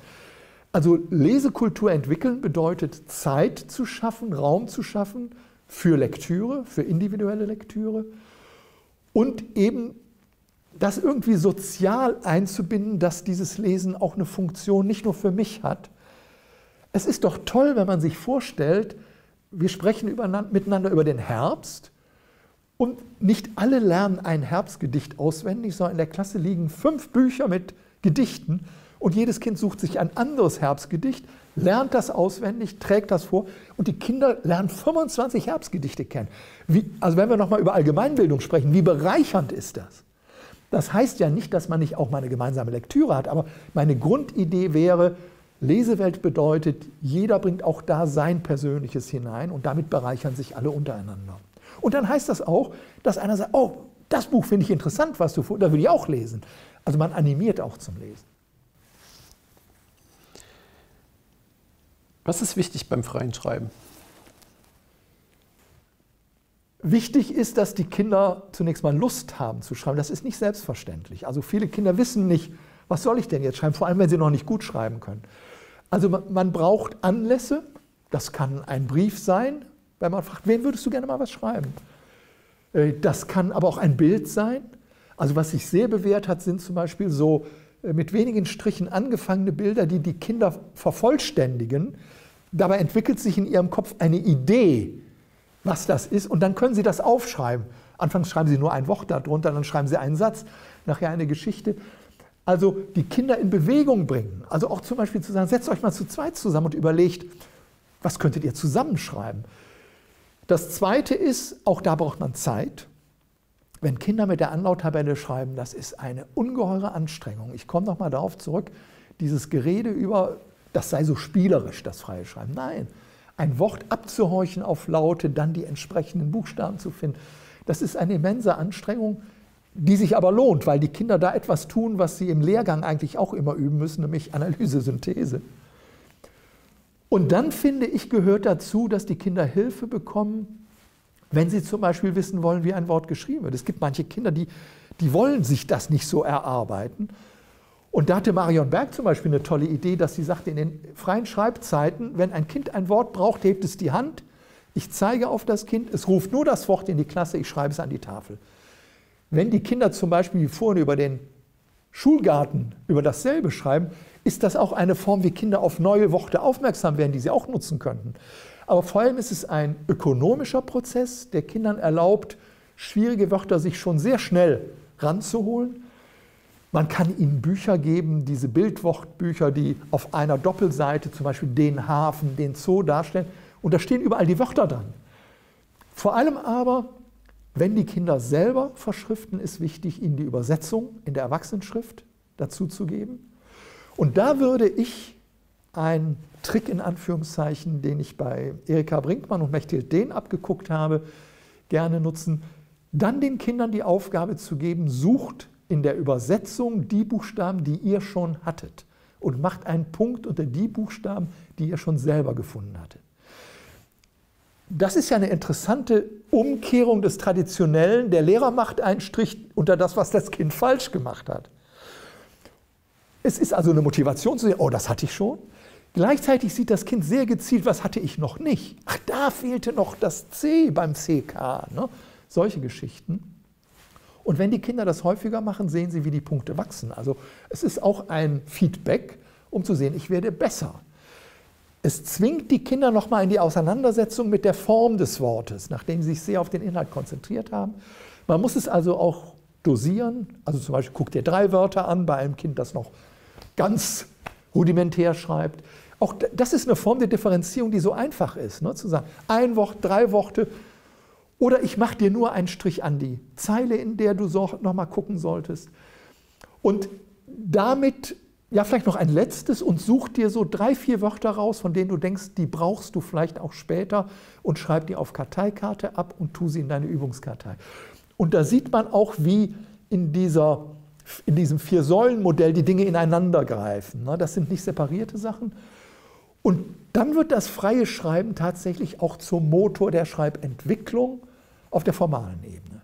B: Also Lesekultur entwickeln bedeutet Zeit zu schaffen, Raum zu schaffen für Lektüre, für individuelle Lektüre und eben das irgendwie sozial einzubinden, dass dieses Lesen auch eine Funktion nicht nur für mich hat. Es ist doch toll, wenn man sich vorstellt, wir sprechen miteinander über den Herbst und nicht alle lernen ein Herbstgedicht auswendig, sondern in der Klasse liegen fünf Bücher mit Gedichten und jedes Kind sucht sich ein anderes Herbstgedicht, lernt das auswendig, trägt das vor und die Kinder lernen 25 Herbstgedichte kennen. Wie, also wenn wir nochmal über Allgemeinbildung sprechen, wie bereichernd ist das? Das heißt ja nicht, dass man nicht auch mal eine gemeinsame Lektüre hat, aber meine Grundidee wäre, Lesewelt bedeutet, jeder bringt auch da sein Persönliches hinein und damit bereichern sich alle untereinander. Und dann heißt das auch, dass einer sagt, oh, das Buch finde ich interessant, was du da will ich auch lesen. Also man animiert auch zum Lesen.
A: Was ist wichtig beim freien Schreiben?
B: Wichtig ist, dass die Kinder zunächst mal Lust haben zu schreiben. Das ist nicht selbstverständlich. Also viele Kinder wissen nicht, was soll ich denn jetzt schreiben, vor allem wenn sie noch nicht gut schreiben können. Also man braucht Anlässe. Das kann ein Brief sein, wenn man fragt, wem würdest du gerne mal was schreiben? Äh, das kann aber auch ein Bild sein. Also was sich sehr bewährt hat, sind zum Beispiel so äh, mit wenigen Strichen angefangene Bilder, die die Kinder vervollständigen. Dabei entwickelt sich in ihrem Kopf eine Idee, was das ist, und dann können sie das aufschreiben. Anfangs schreiben sie nur ein Wort darunter, dann schreiben sie einen Satz, nachher eine Geschichte. Also die Kinder in Bewegung bringen. Also auch zum Beispiel zu sagen, setzt euch mal zu zweit zusammen und überlegt, was könntet ihr zusammenschreiben. Das Zweite ist, auch da braucht man Zeit. Wenn Kinder mit der Anlauttabelle schreiben, das ist eine ungeheure Anstrengung. Ich komme nochmal darauf zurück, dieses Gerede über, das sei so spielerisch, das freie Schreiben. Nein, ein Wort abzuhorchen auf Laute, dann die entsprechenden Buchstaben zu finden, das ist eine immense Anstrengung, die sich aber lohnt, weil die Kinder da etwas tun, was sie im Lehrgang eigentlich auch immer üben müssen, nämlich Analyse, Synthese. Und dann finde ich, gehört dazu, dass die Kinder Hilfe bekommen, wenn Sie zum Beispiel wissen wollen, wie ein Wort geschrieben wird. Es gibt manche Kinder, die, die wollen sich das nicht so erarbeiten. Und da hatte Marion Berg zum Beispiel eine tolle Idee, dass sie sagte, in den freien Schreibzeiten, wenn ein Kind ein Wort braucht, hebt es die Hand, ich zeige auf das Kind, es ruft nur das Wort in die Klasse, ich schreibe es an die Tafel. Wenn die Kinder zum Beispiel vorhin über den Schulgarten über dasselbe schreiben, ist das auch eine Form, wie Kinder auf neue Worte aufmerksam werden, die sie auch nutzen könnten. Aber vor allem ist es ein ökonomischer Prozess, der Kindern erlaubt, schwierige Wörter sich schon sehr schnell ranzuholen. Man kann ihnen Bücher geben, diese Bildwortbücher, die auf einer Doppelseite zum Beispiel den Hafen, den Zoo darstellen. Und da stehen überall die Wörter dran. Vor allem aber, wenn die Kinder selber verschriften, ist wichtig, ihnen die Übersetzung in der Erwachsenenschrift dazu zu geben. Und da würde ich einen Trick in Anführungszeichen, den ich bei Erika Brinkmann und Mechthild Dehn abgeguckt habe, gerne nutzen. Dann den Kindern die Aufgabe zu geben, sucht in der Übersetzung die Buchstaben, die ihr schon hattet und macht einen Punkt unter die Buchstaben, die ihr schon selber gefunden hattet. Das ist ja eine interessante Umkehrung des Traditionellen. Der Lehrer macht einen Strich unter das, was das Kind falsch gemacht hat. Es ist also eine Motivation zu sehen, oh, das hatte ich schon. Gleichzeitig sieht das Kind sehr gezielt, was hatte ich noch nicht. Ach, da fehlte noch das C beim CK. Ne? Solche Geschichten. Und wenn die Kinder das häufiger machen, sehen sie, wie die Punkte wachsen. Also es ist auch ein Feedback, um zu sehen, ich werde besser. Es zwingt die Kinder nochmal in die Auseinandersetzung mit der Form des Wortes, nachdem sie sich sehr auf den Inhalt konzentriert haben. Man muss es also auch dosieren. Also zum Beispiel guckt ihr drei Wörter an bei einem Kind, das noch ganz rudimentär schreibt. Auch das ist eine Form der Differenzierung, die so einfach ist, ne? zu sagen, ein Wort, drei Worte, oder ich mache dir nur einen Strich an die Zeile, in der du so noch mal gucken solltest. Und damit, ja, vielleicht noch ein letztes und such dir so drei, vier Wörter raus, von denen du denkst, die brauchst du vielleicht auch später und schreib die auf Karteikarte ab und tu sie in deine Übungskartei. Und da sieht man auch, wie in, dieser, in diesem Vier-Säulen-Modell die Dinge ineinander greifen. Ne? Das sind nicht separierte Sachen. Und dann wird das freie Schreiben tatsächlich auch zum Motor der Schreibentwicklung auf der formalen Ebene.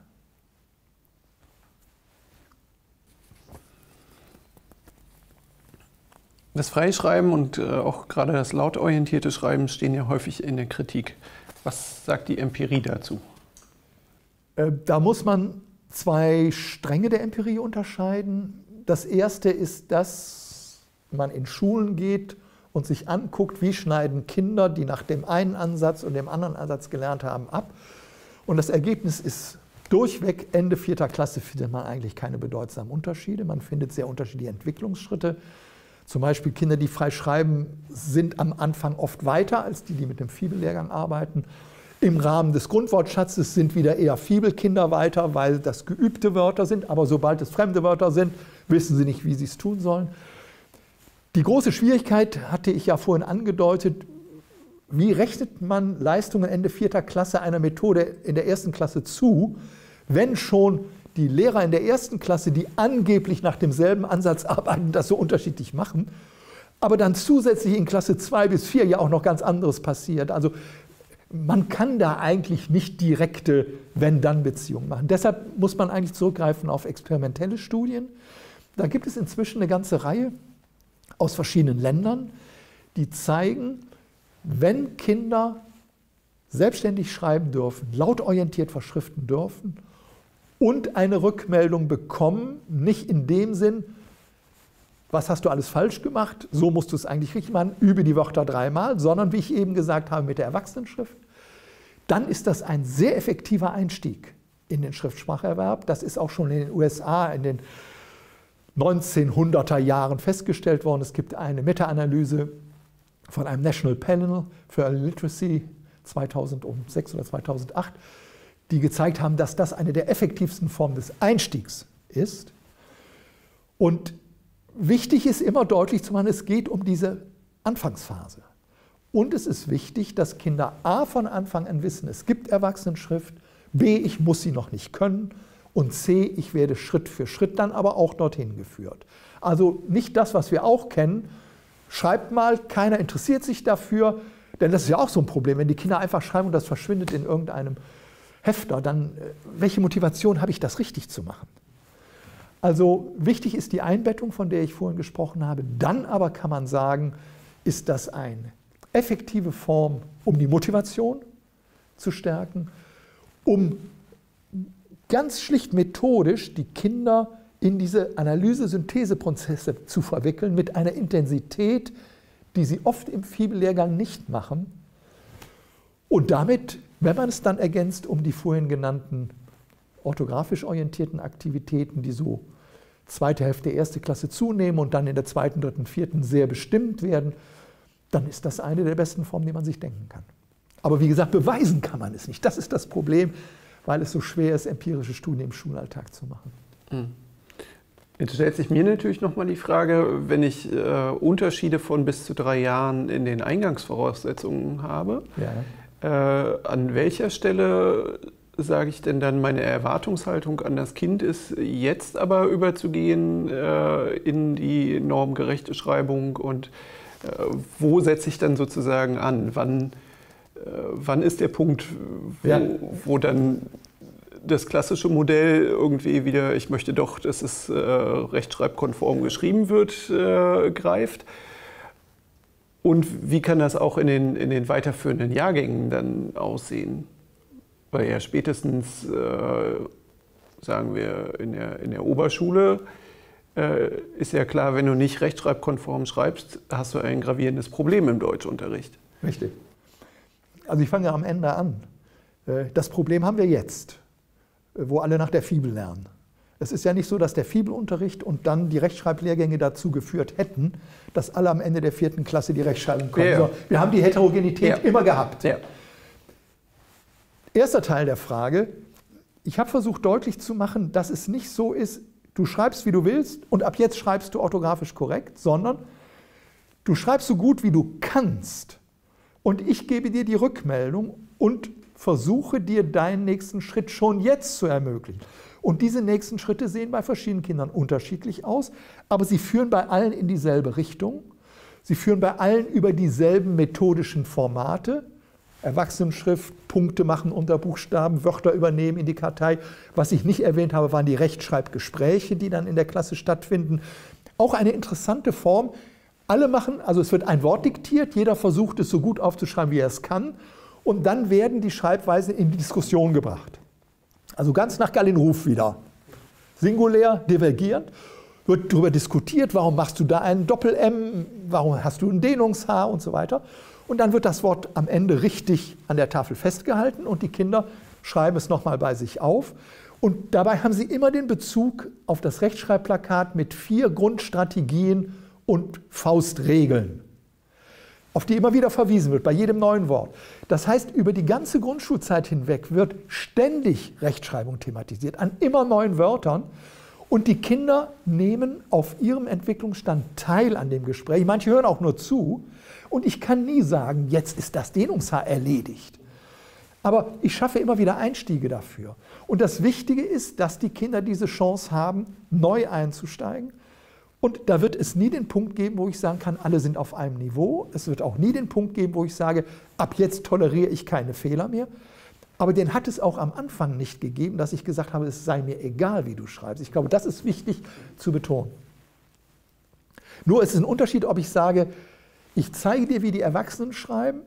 A: Das freie Schreiben und äh, auch gerade das lautorientierte Schreiben stehen ja häufig in der Kritik. Was sagt die Empirie dazu?
B: Äh, da muss man zwei Stränge der Empirie unterscheiden. Das erste ist, dass man in Schulen geht und sich anguckt, wie schneiden Kinder, die nach dem einen Ansatz und dem anderen Ansatz gelernt haben, ab. Und das Ergebnis ist durchweg, Ende vierter Klasse findet man eigentlich keine bedeutsamen Unterschiede. Man findet sehr unterschiedliche Entwicklungsschritte. Zum Beispiel Kinder, die frei schreiben, sind am Anfang oft weiter als die, die mit dem Fibellehrgang arbeiten. Im Rahmen des Grundwortschatzes sind wieder eher Fibelkinder weiter, weil das geübte Wörter sind, aber sobald es fremde Wörter sind, wissen sie nicht, wie sie es tun sollen. Die große Schwierigkeit hatte ich ja vorhin angedeutet, wie rechnet man Leistungen Ende vierter Klasse einer Methode in der ersten Klasse zu, wenn schon die Lehrer in der ersten Klasse, die angeblich nach demselben Ansatz arbeiten, das so unterschiedlich machen, aber dann zusätzlich in Klasse 2 bis 4 ja auch noch ganz anderes passiert. Also man kann da eigentlich nicht direkte Wenn-Dann-Beziehungen machen. Deshalb muss man eigentlich zurückgreifen auf experimentelle Studien. Da gibt es inzwischen eine ganze Reihe aus verschiedenen Ländern, die zeigen, wenn Kinder selbstständig schreiben dürfen, lautorientiert verschriften dürfen und eine Rückmeldung bekommen, nicht in dem Sinn, was hast du alles falsch gemacht, so musst du es eigentlich richtig machen, übe die Wörter dreimal, sondern wie ich eben gesagt habe mit der Erwachsenenschrift, dann ist das ein sehr effektiver Einstieg in den Schriftspracherwerb. Das ist auch schon in den USA in den 1900er Jahren festgestellt worden. Es gibt eine Meta-Analyse von einem National Panel für Literacy 2006 oder 2008, die gezeigt haben, dass das eine der effektivsten Formen des Einstiegs ist. Und wichtig ist immer deutlich zu machen, es geht um diese Anfangsphase. Und es ist wichtig, dass Kinder A von Anfang an wissen, es gibt Erwachsenenschrift, B, ich muss sie noch nicht können und C, ich werde Schritt für Schritt dann aber auch dorthin geführt. Also nicht das, was wir auch kennen, schreibt mal, keiner interessiert sich dafür, denn das ist ja auch so ein Problem, wenn die Kinder einfach schreiben und das verschwindet in irgendeinem Hefter, dann äh, welche Motivation habe ich, das richtig zu machen? Also wichtig ist die Einbettung, von der ich vorhin gesprochen habe. Dann aber kann man sagen, ist das eine effektive Form, um die Motivation zu stärken, um ganz schlicht methodisch die Kinder in diese Analyse-Synthese-Prozesse zu verwickeln mit einer Intensität, die sie oft im Fibellehrgang nicht machen. Und damit, wenn man es dann ergänzt um die vorhin genannten orthografisch orientierten Aktivitäten, die so zweite Hälfte, erste Klasse zunehmen und dann in der zweiten, dritten, vierten sehr bestimmt werden, dann ist das eine der besten Formen, die man sich denken kann. Aber wie gesagt, beweisen kann man es nicht. Das ist das Problem, weil es so schwer ist, empirische Studien im Schulalltag zu machen. Mhm.
A: Jetzt stellt sich mir natürlich nochmal die Frage, wenn ich äh, Unterschiede von bis zu drei Jahren in den Eingangsvoraussetzungen habe, ja. Äh, an welcher Stelle sage ich denn dann, meine Erwartungshaltung an das Kind ist, jetzt aber überzugehen äh, in die normgerechte Schreibung und äh, wo setze ich dann sozusagen an? Wann, äh, wann ist der Punkt, wo, ja. wo dann das klassische Modell irgendwie wieder, ich möchte doch, dass es äh, rechtschreibkonform geschrieben wird, äh, greift. Und wie kann das auch in den, in den weiterführenden Jahrgängen dann aussehen? Weil ja spätestens, äh, sagen wir, in der, in der Oberschule äh, ist ja klar, wenn du nicht rechtschreibkonform schreibst, hast du ein gravierendes Problem im Deutschunterricht.
B: Richtig. Also ich fange am Ende an. Äh, das Problem haben wir jetzt wo alle nach der Fibel lernen. Es ist ja nicht so, dass der Fibelunterricht und dann die Rechtschreiblehrgänge dazu geführt hätten, dass alle am Ende der vierten Klasse die Rechtschreibung können. Ja. Wir haben die Heterogenität ja. immer gehabt. Ja. Erster Teil der Frage. Ich habe versucht deutlich zu machen, dass es nicht so ist, du schreibst, wie du willst und ab jetzt schreibst du orthografisch korrekt, sondern du schreibst so gut, wie du kannst. Und ich gebe dir die Rückmeldung und versuche dir deinen nächsten Schritt schon jetzt zu ermöglichen. Und diese nächsten Schritte sehen bei verschiedenen Kindern unterschiedlich aus, aber sie führen bei allen in dieselbe Richtung. Sie führen bei allen über dieselben methodischen Formate. Erwachsenenschrift, Punkte machen unter Buchstaben, Wörter übernehmen in die Kartei. Was ich nicht erwähnt habe, waren die Rechtschreibgespräche, die dann in der Klasse stattfinden. Auch eine interessante Form. Alle machen, also es wird ein Wort diktiert, jeder versucht es so gut aufzuschreiben, wie er es kann und dann werden die Schreibweisen in die Diskussion gebracht. Also ganz nach Gallin-Ruf wieder. Singulär, divergierend, wird darüber diskutiert, warum machst du da ein Doppel-M, warum hast du ein Dehnungs-H und so weiter. Und dann wird das Wort am Ende richtig an der Tafel festgehalten und die Kinder schreiben es nochmal bei sich auf. Und dabei haben sie immer den Bezug auf das Rechtschreibplakat mit vier Grundstrategien und Faustregeln auf die immer wieder verwiesen wird, bei jedem neuen Wort. Das heißt, über die ganze Grundschulzeit hinweg wird ständig Rechtschreibung thematisiert, an immer neuen Wörtern. Und die Kinder nehmen auf ihrem Entwicklungsstand teil an dem Gespräch. Manche hören auch nur zu. Und ich kann nie sagen, jetzt ist das Dehnungshaar erledigt. Aber ich schaffe immer wieder Einstiege dafür. Und das Wichtige ist, dass die Kinder diese Chance haben, neu einzusteigen und da wird es nie den Punkt geben, wo ich sagen kann, alle sind auf einem Niveau. Es wird auch nie den Punkt geben, wo ich sage, ab jetzt toleriere ich keine Fehler mehr. Aber den hat es auch am Anfang nicht gegeben, dass ich gesagt habe, es sei mir egal, wie du schreibst. Ich glaube, das ist wichtig zu betonen. Nur es ist ein Unterschied, ob ich sage, ich zeige dir, wie die Erwachsenen schreiben,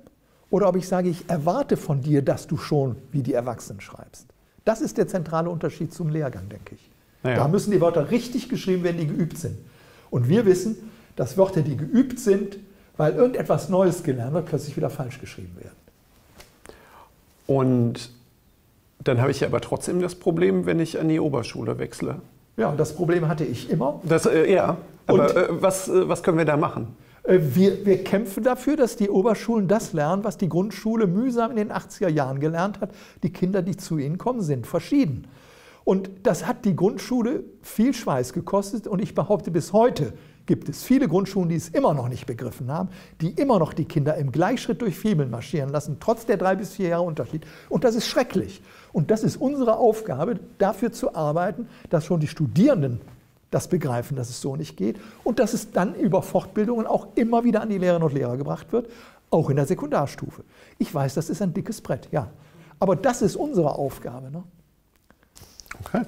B: oder ob ich sage, ich erwarte von dir, dass du schon wie die Erwachsenen schreibst. Das ist der zentrale Unterschied zum Lehrgang, denke ich. Naja. Da müssen die Wörter richtig geschrieben werden, die geübt sind. Und wir wissen, dass Wörter, die geübt sind, weil irgendetwas Neues gelernt wird, plötzlich wieder falsch geschrieben werden.
A: Und dann habe ich aber trotzdem das Problem, wenn ich an die Oberschule wechsle.
B: Ja, das Problem hatte ich immer.
A: Das, äh, ja, aber Und, äh, was, äh, was können wir da machen?
B: Äh, wir, wir, kämpfen dafür, dass die Oberschulen das lernen, was die Grundschule mühsam in den 80er Jahren gelernt hat. Die Kinder, die zu ihnen kommen, sind verschieden. Und das hat die Grundschule viel Schweiß gekostet und ich behaupte, bis heute gibt es viele Grundschulen, die es immer noch nicht begriffen haben, die immer noch die Kinder im Gleichschritt durch Fibeln marschieren lassen, trotz der drei bis vier Jahre Unterschied. Und das ist schrecklich. Und das ist unsere Aufgabe, dafür zu arbeiten, dass schon die Studierenden das begreifen, dass es so nicht geht und dass es dann über Fortbildungen auch immer wieder an die Lehrerinnen und Lehrer gebracht wird, auch in der Sekundarstufe. Ich weiß, das ist ein dickes Brett, ja. Aber das ist unsere Aufgabe. Ne?
A: Okay.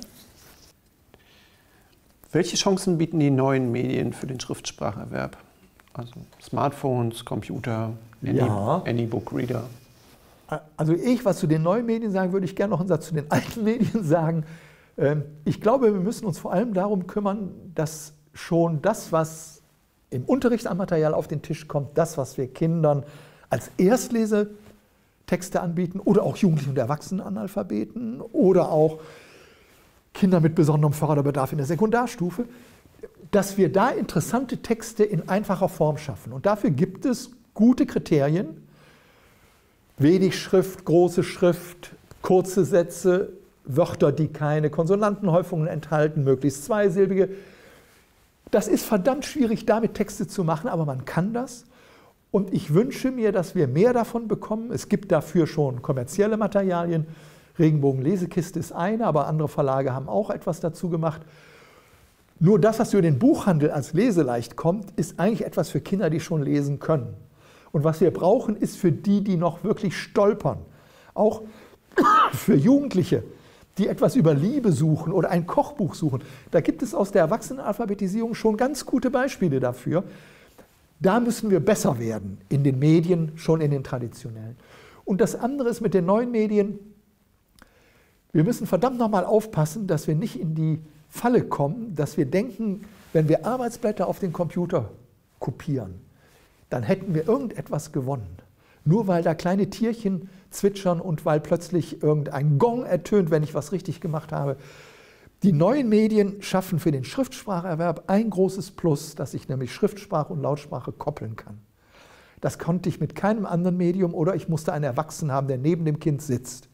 A: Welche Chancen bieten die neuen Medien für den Schriftspracherwerb? Also Smartphones, Computer, Any, ja. Anybook Reader.
B: Also ich, was zu den neuen Medien sagen, würde ich gerne noch einen Satz zu den alten Medien sagen. Ähm, ich glaube, wir müssen uns vor allem darum kümmern, dass schon das, was im Unterricht an Material auf den Tisch kommt, das, was wir Kindern als Erstlesetexte anbieten oder auch Jugendlichen und Erwachsenenanalphabeten oder auch Kinder mit besonderem Förderbedarf in der Sekundarstufe, dass wir da interessante Texte in einfacher Form schaffen. Und dafür gibt es gute Kriterien. Wenig Schrift, große Schrift, kurze Sätze, Wörter, die keine Konsonantenhäufungen enthalten, möglichst zweisilbige. Das ist verdammt schwierig, damit Texte zu machen, aber man kann das. Und ich wünsche mir, dass wir mehr davon bekommen. Es gibt dafür schon kommerzielle Materialien. Regenbogen Lesekiste ist eine, aber andere Verlage haben auch etwas dazu gemacht. Nur das, was über den Buchhandel als leseleicht kommt, ist eigentlich etwas für Kinder, die schon lesen können. Und was wir brauchen, ist für die, die noch wirklich stolpern. Auch für Jugendliche, die etwas über Liebe suchen oder ein Kochbuch suchen. Da gibt es aus der Erwachsenenalphabetisierung schon ganz gute Beispiele dafür. Da müssen wir besser werden in den Medien, schon in den traditionellen. Und das andere ist mit den neuen Medien, wir müssen verdammt nochmal aufpassen, dass wir nicht in die Falle kommen, dass wir denken, wenn wir Arbeitsblätter auf den Computer kopieren, dann hätten wir irgendetwas gewonnen. Nur weil da kleine Tierchen zwitschern und weil plötzlich irgendein Gong ertönt, wenn ich was richtig gemacht habe. Die neuen Medien schaffen für den Schriftspracherwerb ein großes Plus, dass ich nämlich Schriftsprache und Lautsprache koppeln kann. Das konnte ich mit keinem anderen Medium oder ich musste einen Erwachsenen haben, der neben dem Kind sitzt.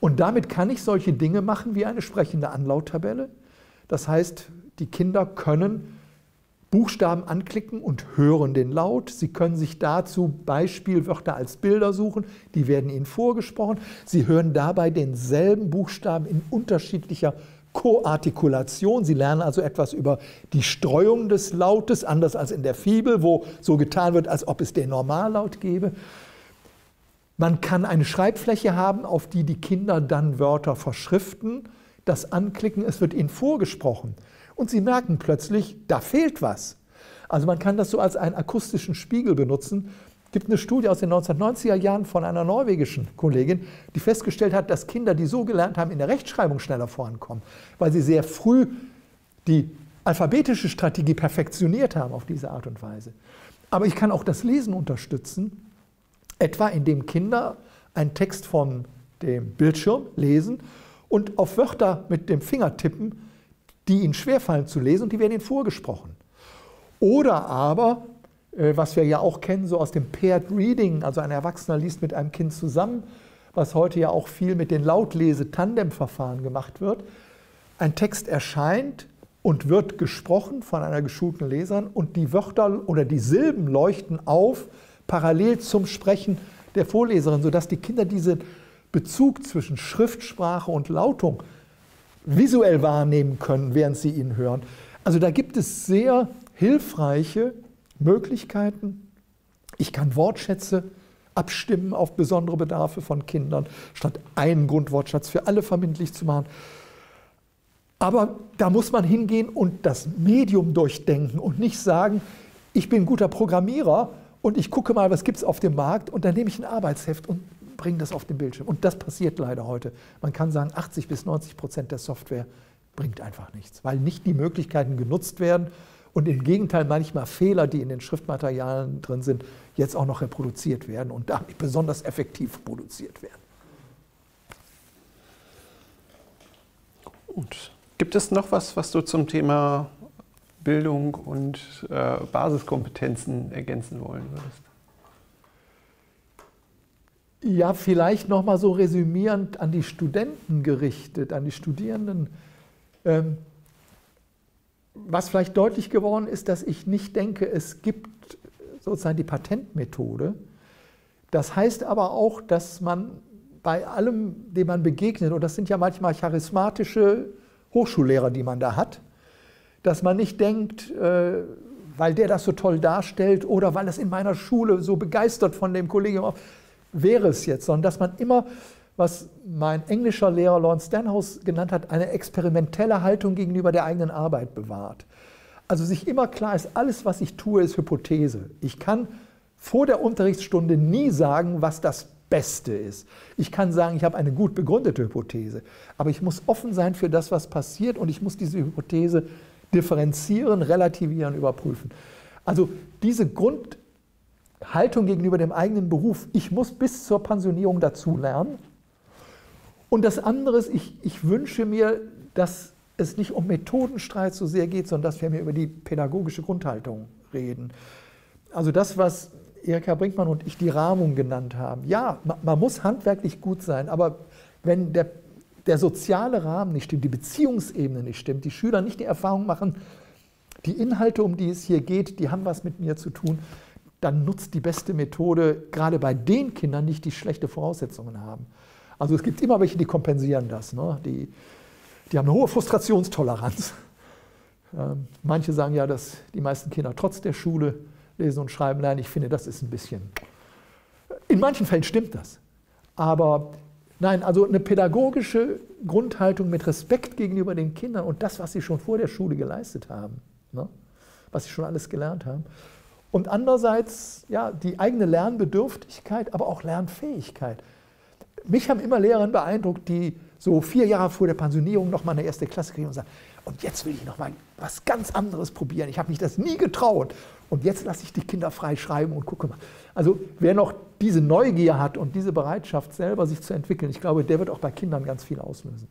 B: Und damit kann ich solche Dinge machen wie eine sprechende Anlauttabelle. Das heißt, die Kinder können Buchstaben anklicken und hören den Laut. Sie können sich dazu Beispielwörter als Bilder suchen, die werden Ihnen vorgesprochen. Sie hören dabei denselben Buchstaben in unterschiedlicher Koartikulation. Sie lernen also etwas über die Streuung des Lautes, anders als in der Fibel, wo so getan wird, als ob es den Normallaut gäbe. Man kann eine Schreibfläche haben, auf die die Kinder dann Wörter verschriften, das anklicken, es wird ihnen vorgesprochen. Und sie merken plötzlich, da fehlt was. Also man kann das so als einen akustischen Spiegel benutzen. Es gibt eine Studie aus den 1990er Jahren von einer norwegischen Kollegin, die festgestellt hat, dass Kinder, die so gelernt haben, in der Rechtschreibung schneller vorankommen, weil sie sehr früh die alphabetische Strategie perfektioniert haben auf diese Art und Weise. Aber ich kann auch das Lesen unterstützen Etwa indem Kinder einen Text von dem Bildschirm lesen und auf Wörter mit dem Finger tippen, die ihnen schwerfallen zu lesen und die werden ihnen vorgesprochen. Oder aber, äh, was wir ja auch kennen, so aus dem Paired Reading, also ein Erwachsener liest mit einem Kind zusammen, was heute ja auch viel mit den Lautlese-Tandem-Verfahren gemacht wird. Ein Text erscheint und wird gesprochen von einer geschulten Leserin und die Wörter oder die Silben leuchten auf parallel zum Sprechen der Vorleserin, sodass die Kinder diesen Bezug zwischen Schriftsprache und Lautung visuell wahrnehmen können, während sie ihn hören. Also da gibt es sehr hilfreiche Möglichkeiten. Ich kann Wortschätze abstimmen auf besondere Bedarfe von Kindern, statt einen Grundwortschatz für alle verbindlich zu machen. Aber da muss man hingehen und das Medium durchdenken und nicht sagen, ich bin guter Programmierer und ich gucke mal, was gibt es auf dem Markt und dann nehme ich ein Arbeitsheft und bringe das auf den Bildschirm. Und das passiert leider heute. Man kann sagen, 80 bis 90 Prozent der Software bringt einfach nichts, weil nicht die Möglichkeiten genutzt werden und im Gegenteil manchmal Fehler, die in den Schriftmaterialien drin sind, jetzt auch noch reproduziert werden und damit besonders effektiv produziert werden.
A: Gut. Gibt es noch was, was du zum Thema Bildung und äh, Basiskompetenzen ergänzen wollen würdest?
B: Ja, vielleicht nochmal so resümierend an die Studenten gerichtet, an die Studierenden. Ähm, was vielleicht deutlich geworden ist, dass ich nicht denke, es gibt sozusagen die Patentmethode. Das heißt aber auch, dass man bei allem, dem man begegnet, und das sind ja manchmal charismatische Hochschullehrer, die man da hat, dass man nicht denkt, äh, weil der das so toll darstellt oder weil es in meiner Schule so begeistert von dem Kollegium wäre es jetzt, sondern dass man immer, was mein englischer Lehrer Lawrence Stanhouse genannt hat, eine experimentelle Haltung gegenüber der eigenen Arbeit bewahrt. Also sich immer klar ist, alles, was ich tue, ist Hypothese. Ich kann vor der Unterrichtsstunde nie sagen, was das Beste ist. Ich kann sagen, ich habe eine gut begründete Hypothese, aber ich muss offen sein für das, was passiert und ich muss diese Hypothese differenzieren, relativieren, überprüfen. Also diese Grundhaltung gegenüber dem eigenen Beruf, ich muss bis zur Pensionierung dazulernen. Und das andere ist, ich, ich wünsche mir, dass es nicht um Methodenstreit so sehr geht, sondern dass wir mir über die pädagogische Grundhaltung reden. Also das, was Erika Brinkmann und ich die Rahmung genannt haben. Ja, man muss handwerklich gut sein, aber wenn der, der soziale Rahmen nicht stimmt, die Beziehungsebene nicht stimmt, die Schüler nicht die Erfahrung machen, die Inhalte, um die es hier geht, die haben was mit mir zu tun, dann nutzt die beste Methode gerade bei den Kindern nicht, die schlechte Voraussetzungen haben. Also es gibt immer welche, die kompensieren das. Ne? Die, die haben eine hohe Frustrationstoleranz. Ähm, manche sagen ja, dass die meisten Kinder trotz der Schule lesen und schreiben lernen. Ich finde, das ist ein bisschen. In manchen Fällen stimmt das. Aber nein, also eine pädagogische Grundhaltung mit Respekt gegenüber den Kindern und das, was sie schon vor der Schule geleistet haben, ne? was sie schon alles gelernt haben. Und andererseits ja, die eigene Lernbedürftigkeit, aber auch Lernfähigkeit. Mich haben immer Lehrerinnen beeindruckt, die so vier Jahre vor der Pensionierung noch mal eine erste Klasse kriegen und sagen, und jetzt will ich noch mal was ganz anderes probieren. Ich habe mich das nie getraut. Und jetzt lasse ich die Kinder frei schreiben und gucke mal. Also wer noch diese Neugier hat und diese Bereitschaft selber sich zu entwickeln, ich glaube, der wird auch bei Kindern ganz viel auslösen.